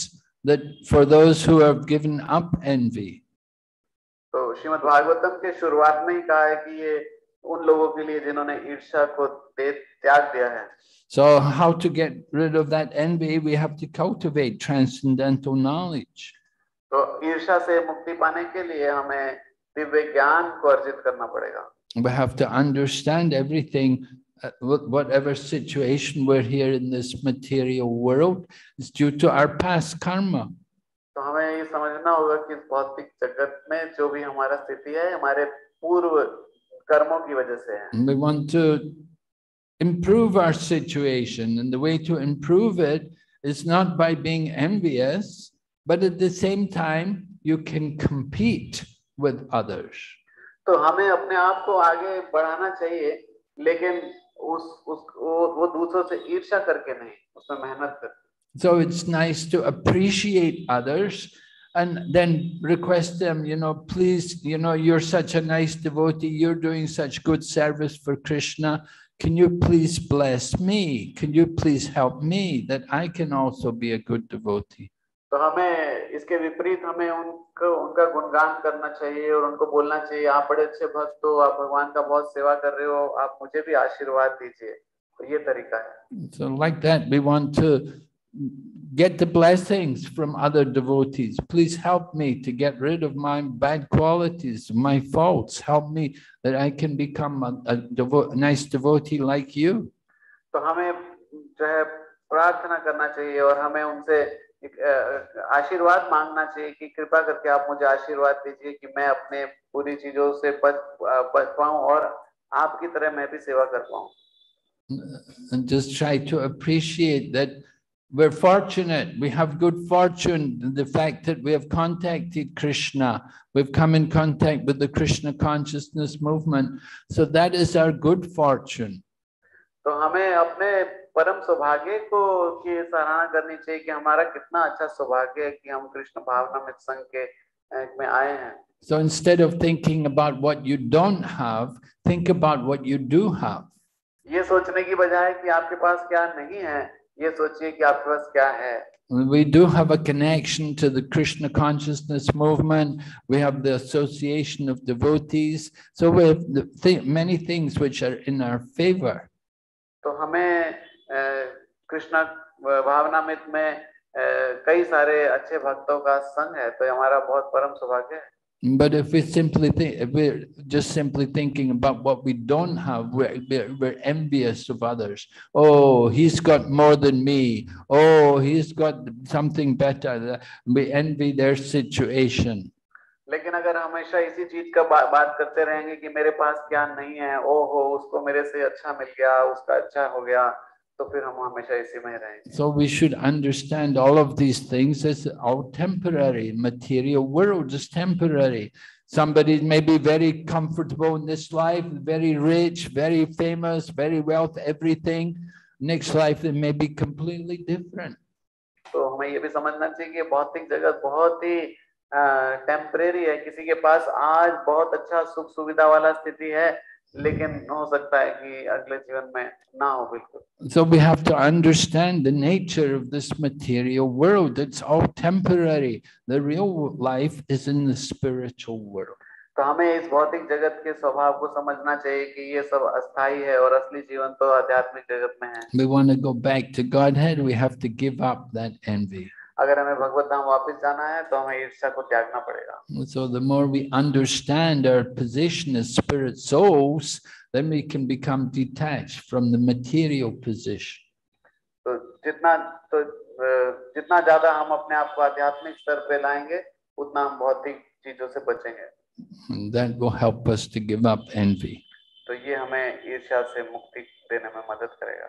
S3: that for those who have given up envy,
S2: तो श्रीमद् भागवतम के शुरुआत में ही कहा है कि ये उन लोगों के लिए जिन्होंने ईर्ष्या को दे त्याग दिया है
S3: So, how to get rid of that envy? We have to cultivate transcendental knowledge.
S2: तो ईर्ष्या से मुक्ति पाने के लिए हमें दिव्य ज्ञान को अर्जित करना पड़ेगा
S3: We have to understand everything, uh, whatever situation we're here in this material world is due to our past karma.
S2: तो हमें ये समझना होगा कि इस भौतिक जगत में जो भी हमारा स्थिति है हमारे पूर्व कर्मों की वजह से है
S3: we want to improve our situation. And the way to improve it is not by being envious, but at the same time, you can compete with others.
S2: तो हमें अपने आप को आगे बढ़ाना चाहिए लेकिन उस उस वो, वो दूसरों से ईर्ष्या करके नहीं उसमें मेहनत कर
S3: So it's nice to appreciate others and then request them, you know, please, you know, you're such a nice devotee, you're doing such good service for Krishna. Can you please bless me? Can you please help me that I can also be a good devotee?
S2: तो हमें इसके विपरीत हमें उनको उनका गुणगान करना चाहिए और उनको बोलना चाहिए आप बड़े अच्छे भक्त हो आप भगवान का बहुत सेवा कर रहे हो आप मुझे भी आशीर्वाद दीजिए तो ये तरीका है
S3: So like that, we want to get the blessings from other devotees. Please help me to get rid of my bad qualities, my faults. Help me that I can become a, a devo- nice devotee like you.
S2: तो हमें जो है प्रार्थना करना चाहिए और हमें उनसे अ, आशीर्वाद मांगना चाहिए कि कृपा करके आप मुझे आशीर्वाद दीजिए कि मैं अपने बुरी चीज़ों से बच बच पाऊँ और आपकी तरह मैं भी सेवा कर पाऊँ
S3: And just try to appreciate that we're fortunate, we have good fortune, the fact that we have contacted Krishna, we've come in contact with the Krishna consciousness movement. So that is our good fortune.
S2: तो हमें अपने परम सौभाग्य को की सराहना करनी चाहिए कि हमारा कितना अच्छा सौभाग्य है कि हम कृष्ण भावना में संघ के अ, में आए हैं
S3: So instead of thinking about what you don't have, think about what you do have.
S2: ये सोचने की बजाय कि आपके पास क्या नहीं है ये सोचिए कि आपके पास क्या है
S3: We do have a connection to the Krishna consciousness movement. We have the association of devotees. So we have the th- many things which are in our favor.
S2: तो हमें अ, कृष्ण भावनामित में अ, कई सारे अच्छे भक्तों का संग है तो हमारा बहुत परम सौभाग्य है
S3: But if we simply think, if we're just simply thinking about what we don't have, we're, we're, we're envious of others. Oh, he's got more than me. Oh, he's got something better. We envy their situation.
S2: लेकिन अगर हमेशा इसी चीज़ का बा, बात करते रहेंगे कि मेरे पास क्या नहीं है ओहो उसको मेरे से अच्छा मिल गया उसका अच्छा हो गया तो फिर हम हमेशा इसी में रहेंगे
S3: So we should understand all of these things as all temporary. Material world is temporary. Somebody may be very comfortable in this life, very rich, very famous, very wealth, everything. Next life, they may be completely different.
S2: तो हमें ये भी समझना चाहिए कि भौतिक जगत बहुत ही टेम्परेरी है किसी के पास आज बहुत अच्छा सुख सुविधा वाला स्थिति है लेकिन हो सकता है कि अगले जीवन में ना हो बिल्कुल
S3: So we have to understand the nature of this material world. It's all temporary. The real life is in the spiritual world.
S2: तो हमें इस भौतिक जगत के स्वभाव को समझना चाहिए कि ये सब अस्थाई है और असली जीवन तो आध्यात्मिक जगत में है
S3: We want to go back to Godhead, we have to give up that envy.
S2: अगर हमें भगवत धाम वापस जाना है तो हमें ईर्ष्या को त्यागना पड़ेगा।
S3: So the more we understand our position as spirit souls then we can become detached from the material position
S2: तो जितना तो जितना ज़्यादा हम अपने आप को आध्यात्मिक स्तर पे लाएँगे उतना हम भौतिक चीज़ों से बचेंगे।
S3: That will help us to give up envy
S2: तो ये हमें ईर्ष्या से मुक्ति देने में मदद करेगा।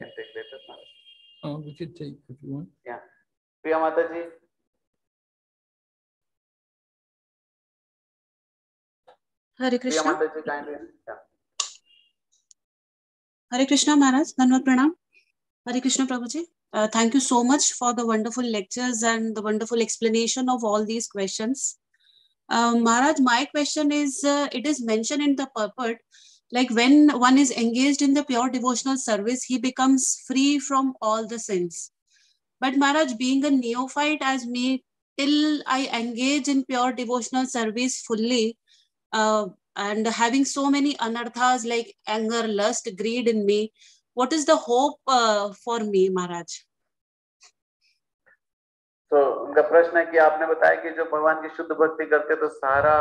S2: can take later.
S3: Oh, we could take if you want.
S9: हरे
S2: प्रिया
S9: कृष्णा
S2: माता जी काइंडली
S9: हरे कृष्णा महाराज धन्यवाद प्रणाम हरे कृष्णा प्रभु uh, thank you so much for the wonderful lectures and the wonderful explanation of all these questions uh, maharaj my question is uh, it is mentioned in the purport like when one is engaged in the pure devotional service he becomes free from all the sins But Maharaj, being a neophyte as me, till I engage in pure devotional service fully, uh, and having so many anarthas like anger, lust, greed in me, what is the hope uh, for me, Maharaj?
S2: तो उनका प्रश्न है कि आपने बताया कि जो भगवान की शुद्ध भक्ति करते तो सारा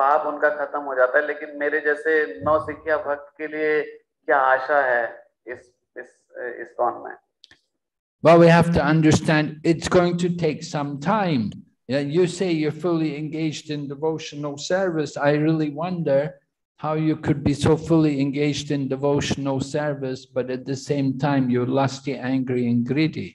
S2: पाप उनका खत्म हो जाता है लेकिन मेरे जैसे नौ सिखिया भक्त के लिए क्या आशा है इस इस इस कौन में
S3: Well, we have to understand it's going to take some time. Yeah, you say you're fully engaged in devotional service. I really wonder how you could be so fully engaged in devotional service, but at the same time you're lusty, angry, and greedy.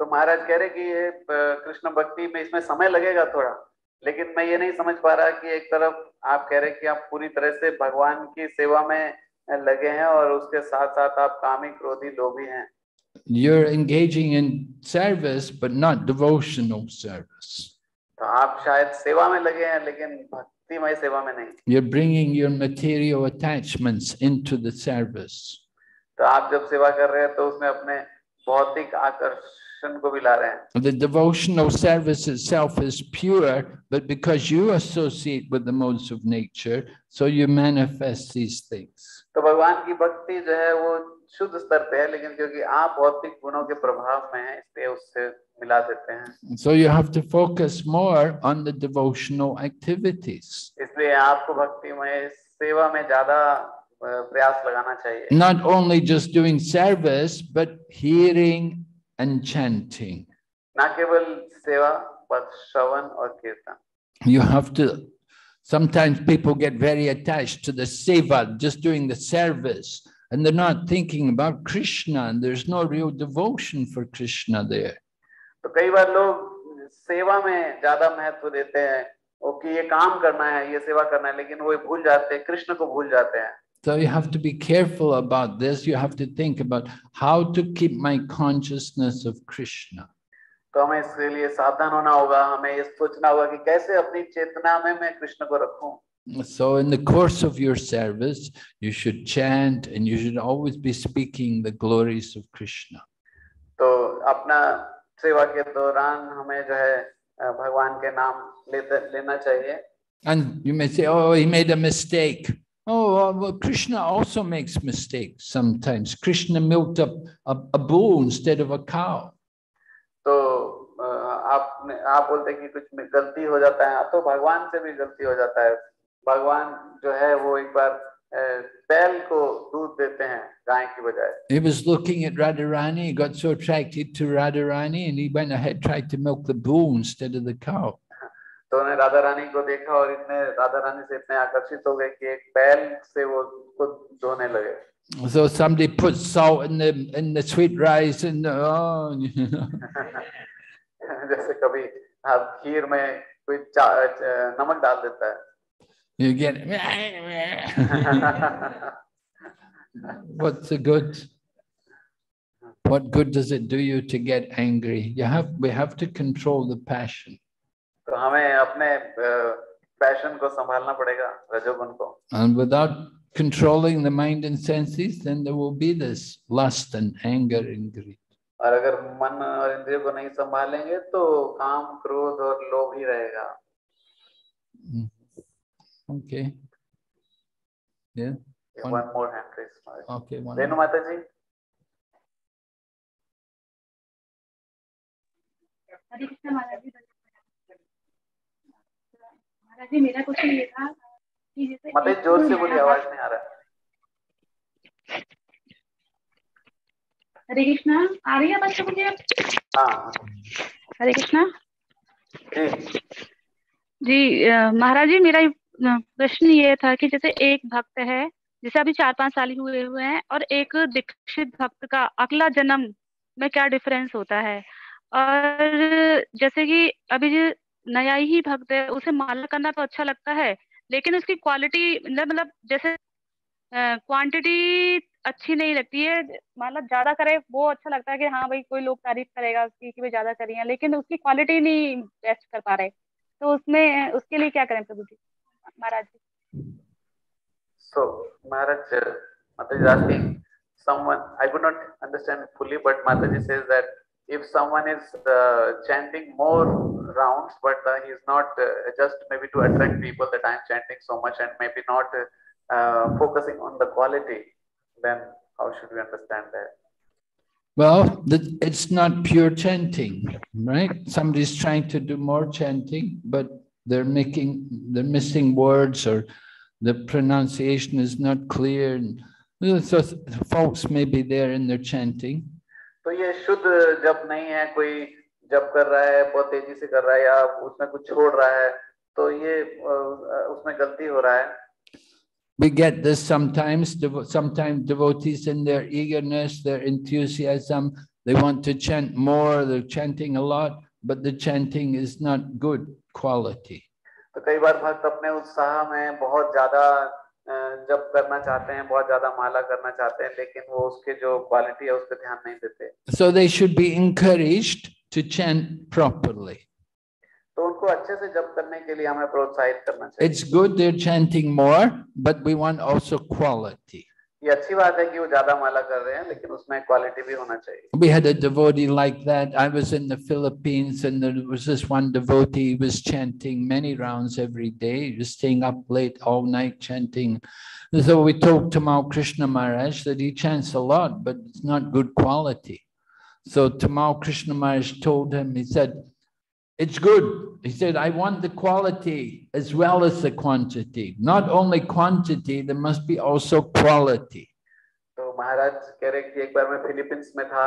S2: तो महाराज कह रहे कि ये कृष्ण भक्ति में इसमें समय लगेगा थोड़ा लेकिन मैं ये नहीं समझ पा रहा कि एक तरफ़ आप कह रहे कि आप पूरी तरह से भगवान की सेवा में लगे हैं और उसके साथ साथ आप कामी क्रोधी लोभी हैं
S3: You're engaging in service, but not devotional service.
S2: तो आप शायद सेवा में लगे हैं लेकिन भक्तिमय सेवा में नहीं
S3: You're bringing your material attachments into the service.
S2: तो आप जब सेवा कर रहे हैं तो उसमें अपने भौतिक आकर्षण को भी ला रहे हैं
S3: The devotional service itself is pure, but because you associate with the modes of nature, so you manifest these things.
S2: तो भगवान की भक्ति जो है वो शुद्ध स्तर पे है लेकिन क्योंकि आप भौतिक गुणों के प्रभाव में हैं इसलिए उससे मिला देते हैं
S3: So you have to focus more on the devotional activities,
S2: इसलिए आपको भक्तिमय सेवा में ज्यादा अ, प्रयास लगाना चाहिए
S3: not only just doing service, but hearing and chanting.
S2: ना केवल सेवा पर श्रवण और कीर्तन
S3: You have to. Sometimes people get very attached to the seva, just doing the service, and they're not thinking about Krishna, and there's no real devotion for Krishna there.
S2: तो कई बार लोग सेवा में ज्यादा महत्व देते हैं वो कि ये काम करना है ये सेवा करना है लेकिन वो ये भूल जाते हैं कृष्ण को भूल जाते हैं
S3: So you have to be careful about this. You have to think about how to keep my consciousness of Krishna.
S2: तो हमें इसके लिए सावधान होना होगा हमें ये सोचना होगा कि कैसे अपनी चेतना में मैं कृष्ण को रखूं
S3: So, in the course of your service, you should chant and you should always be speaking the glories of Krishna.
S2: तो अपना सेवा के दौरान हमें जो है अ, भगवान के नाम लेते लेना चाहिए
S3: And you may say, Oh, he made a mistake. Oh, well, Krishna also makes mistakes sometimes. Krishna milked up a, a bull instead of a cow.
S2: तो अ, आप आप बोलते हैं कि कुछ में गलती हो जाता है तो भगवान से भी गलती हो जाता है भगवान जो है वो एक बार अ, बैल को दूध देते हैं गाय की बजाय
S3: He was looking at Radharani, he got so attracted to Radharani, and he went ahead, tried to milk the bull instead of the cow.
S2: तो उन्हें राधा रानी को देखा और इतने राधा रानी से इतने आकर्षित हो गए कि एक बैल से वो उसको धोने लगे
S3: So somebody put salt in the in the sweet rice and oh, you know.
S2: जैसे कभी आप खीर में कोई चा- च- नमक डाल देता है
S3: you get what's the good? What good does it do you to get angry? You have we have to control the passion.
S2: तो हमें अपने पैशन को संभालना पड़ेगा रजोगुण को।
S3: And without controlling the mind and senses then there will be this lust and anger and greed
S2: और अगर मन और इंद्रियों को नहीं संभालेंगे तो काम क्रोध और लोभ ही रहेगा।
S3: Okay yeah one
S2: more hand raise
S3: okay one
S2: Renu
S10: Mata ji Maharaj जी मेरा क्वेश्चन ये था। कि जैसे
S2: माता जी
S10: एक
S2: ज़ोर से बोलिए आवाज़ नहीं आ रहा।
S10: हरे कृष्णा आ रही है बच्चों मुझे
S2: हाँ।
S10: हरे कृष्णा।
S2: जी।
S10: महाराज जी मेरा प्रश्न ये था कि जैसे एक भक्त है जैसे अभी चार पाँच साल हुए हुए हैं और एक दीक्षित भक्त का अगला जन्म में क्या डिफरेंस होता है? और जैसे कि अभी जो नया ही भक्त है उसे माला करना तो अच्छा लगता है लेकिन उसकी क्वालिटी मतलब मतलब जैसे क्वांटिटी अच्छी नहीं लगती है मतलब ज़्यादा करे वो अच्छा लगता है कि हाँ भाई कोई लोग तारीफ़ करेगा उसकी कि ज़्यादा करी है लेकिन उसकी क्वालिटी नहीं बेस्ट कर पा रहे। तो उसमें उसके लिए क्या करें प्रभु जी? महाराज जी।
S2: So, uh, Mataji is asking someone, I could not understand fully, but Mataji says if someone is uh, chanting more rounds, but uh, he's not uh, just maybe to attract people that I'm chanting so much and maybe not uh, uh, focusing on the quality, then how should we understand that?
S3: Well, the, it's not pure chanting, right? Somebody's trying to do more chanting, but they're making, they're missing words or the pronunciation is not clear. And so faults may be there in their chanting.
S2: तो ये शुद्ध जब नहीं है कोई जब कर रहा है बहुत तेज़ी से कर रहा है या उसमें कुछ छोड़ रहा है तो ये उसमें गलती हो रहा है
S3: We get this sometimes, sometimes devotees in their eagerness, their enthusiasm, they want to chant more, they're chanting a lot, but the chanting is not good quality.
S2: तो कई बार भक्त अपने उत्साह में बहुत ज़्यादा जब करना चाहते हैं बहुत ज्यादा माला करना चाहते हैं लेकिन वो उसके जो क्वालिटी है उस पर ध्यान नहीं देते
S3: So they should be encouraged to chant properly.
S2: तो उनको अच्छे से जप करने के लिए हमें प्रोत्साहित करना चाहिए
S3: It's good they're chanting more, but we want also quality.
S2: ये अच्छी बात है कि वो ज्यादा माला कर रहे हैं लेकिन उसमें क्वालिटी भी होना चाहिए
S3: We had a devotee like that. I was in the Philippines and there was this one devotee who was chanting many rounds every day. He was staying up late all night chanting. So we talked to Mao Krishna Maharaj that he chants a lot, but it's not good quality. So Tamal Krishna Maharaj told him, he said, it's good. He said, I want the quality as well as the quantity. Not only quantity, there must be also quality.
S2: तो महाराज कह रहे कि एक बार मैं Philippines में था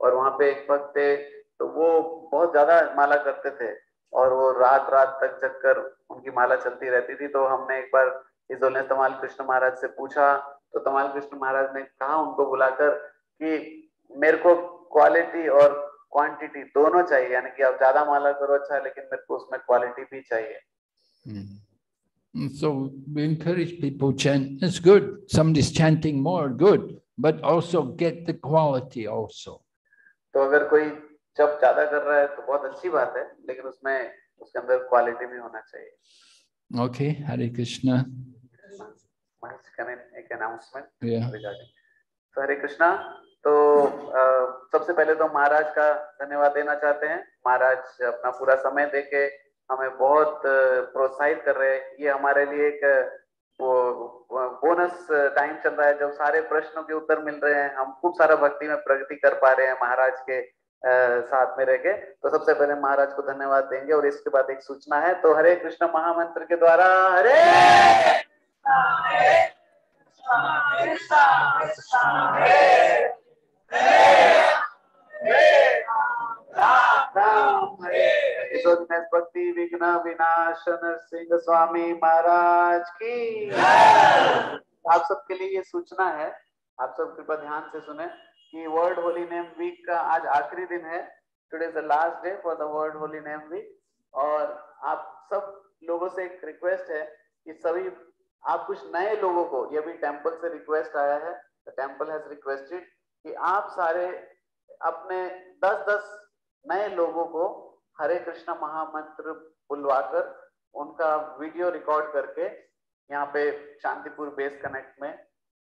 S2: और वहाँ पे एक भक्त थे तो वो बहुत ज़्यादा माला करते थे और वो रात रात तक जगकर उनकी माला चलती रहती थी तो हमने एक बार इजोले तमाल कृष्ण महाराज से पूछा तो तमाल कृष्ण महाराज ने कहा उनको बुलाकर कि मेरे को क्वालिटी और क्वांटिटी दोनों चाहिए यानी कि आप ज़्यादा माला करो अच्छा है लेकिन मेरे को उसमें क्वालिटी भी चाहिए hmm.
S3: So we encourage people chant. It's good. Somebody's chanting more, good, but also get the quality also.
S2: तो अगर कोई जब ज़्यादा कर रहा है तो बहुत अच्छी बात है लेकिन उसमें उसके अंदर क्वालिटी भी होना चाहिए
S3: Okay, Hare Krishna.
S2: Can I make announcement
S3: Yeah.
S2: regarding? So Hare Krishna. तो सबसे पहले तो महाराज का धन्यवाद देना चाहते हैं महाराज अपना पूरा समय देके हमें बहुत प्रोत्साहित कर रहे हैं ये हमारे लिए एक वो बोनस टाइम चल रहा है जब सारे प्रश्नों के उत्तर मिल रहे हैं हम खूब सारा भक्ति में प्रगति कर पा रहे हैं महाराज के साथ में रह के तो सबसे पहले महाराज को धन्यवाद देंगे और इसके बाद एक सूचना है तो हरे कृष्ण महामंत्र के द्वारा हरे विघ्न विनाश नरसिंह स्वामी महाराज की। आप सबके लिए ये सूचना है, आप सब कृपा ध्यान से सुने कि वर्ल्ड होली नेम वीक का आज आखिरी दिन है। Today is the last day for the world holy name week और आप सब लोगों से एक रिक्वेस्ट है कि सभी, आप कुछ नए लोगों को, ये भी टेंपल से रिक्वेस्ट आया है। टेंपल हैज़ रिक्वेस्टेड कि आप सारे अपने दस दस नए लोगों को हरे कृष्णा महामंत्र बुलवाकर उनका वीडियो रिकॉर्ड करके यहाँ पे शांतिपुर बेस कनेक्ट में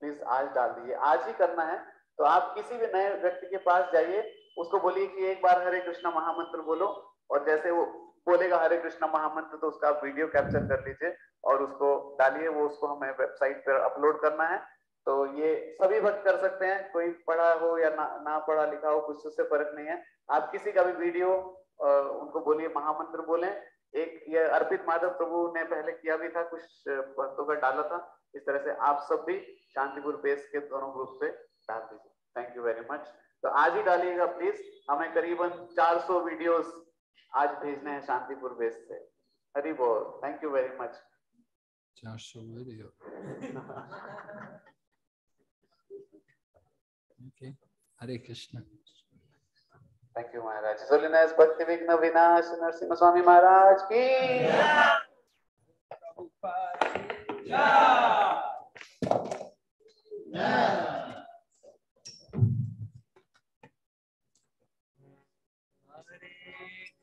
S2: प्लीज़ आज डाल दीजिए। आज ही करना है तो आप किसी भी नए व्यक्ति के पास जाइए, उसको बोलिए कि एक बार हरे कृष्णा महामंत्र बोलो, और जैसे वो बोलेगा हरे कृष्णा महामंत्र तो उसका आप वीडियो कैप्चर कर लीजिए और उसको डालिए, वो उसको हमें वेबसाइट पर अपलोड करना है। तो ये सभी भक्त कर सकते हैं कोई पढ़ा हो या ना, ना पढ़ा लिखा हो कुछ उससे फ़र्क नहीं है। आप किसी का भी वीडियो उनको बोलिए महामंत्र बोले। एक ये अर्पित माधव प्रभु ने पहले किया भी था कुछ भक्तों का डाला था। इस तरह से आप सब भी शांतिपुर बेस के दोनों ग्रुप से डाल दीजिए। थैंक यू वेरी मच तो आज ही डालिएगा प्लीज़ हमें करीबन 400 वीडियोस आज भेजने हैं शांतिपुर बेस से। हरी बोल। Thank you very much
S3: 400 video. Okay. Hare Krishna.
S2: Thank you, Maharaj. His Holiness Bhakti Vigna Vinash Narasimha Swami Maharaj ki.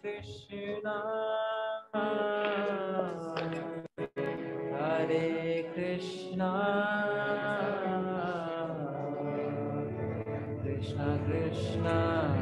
S1: Krishna Hare Krishna Krishna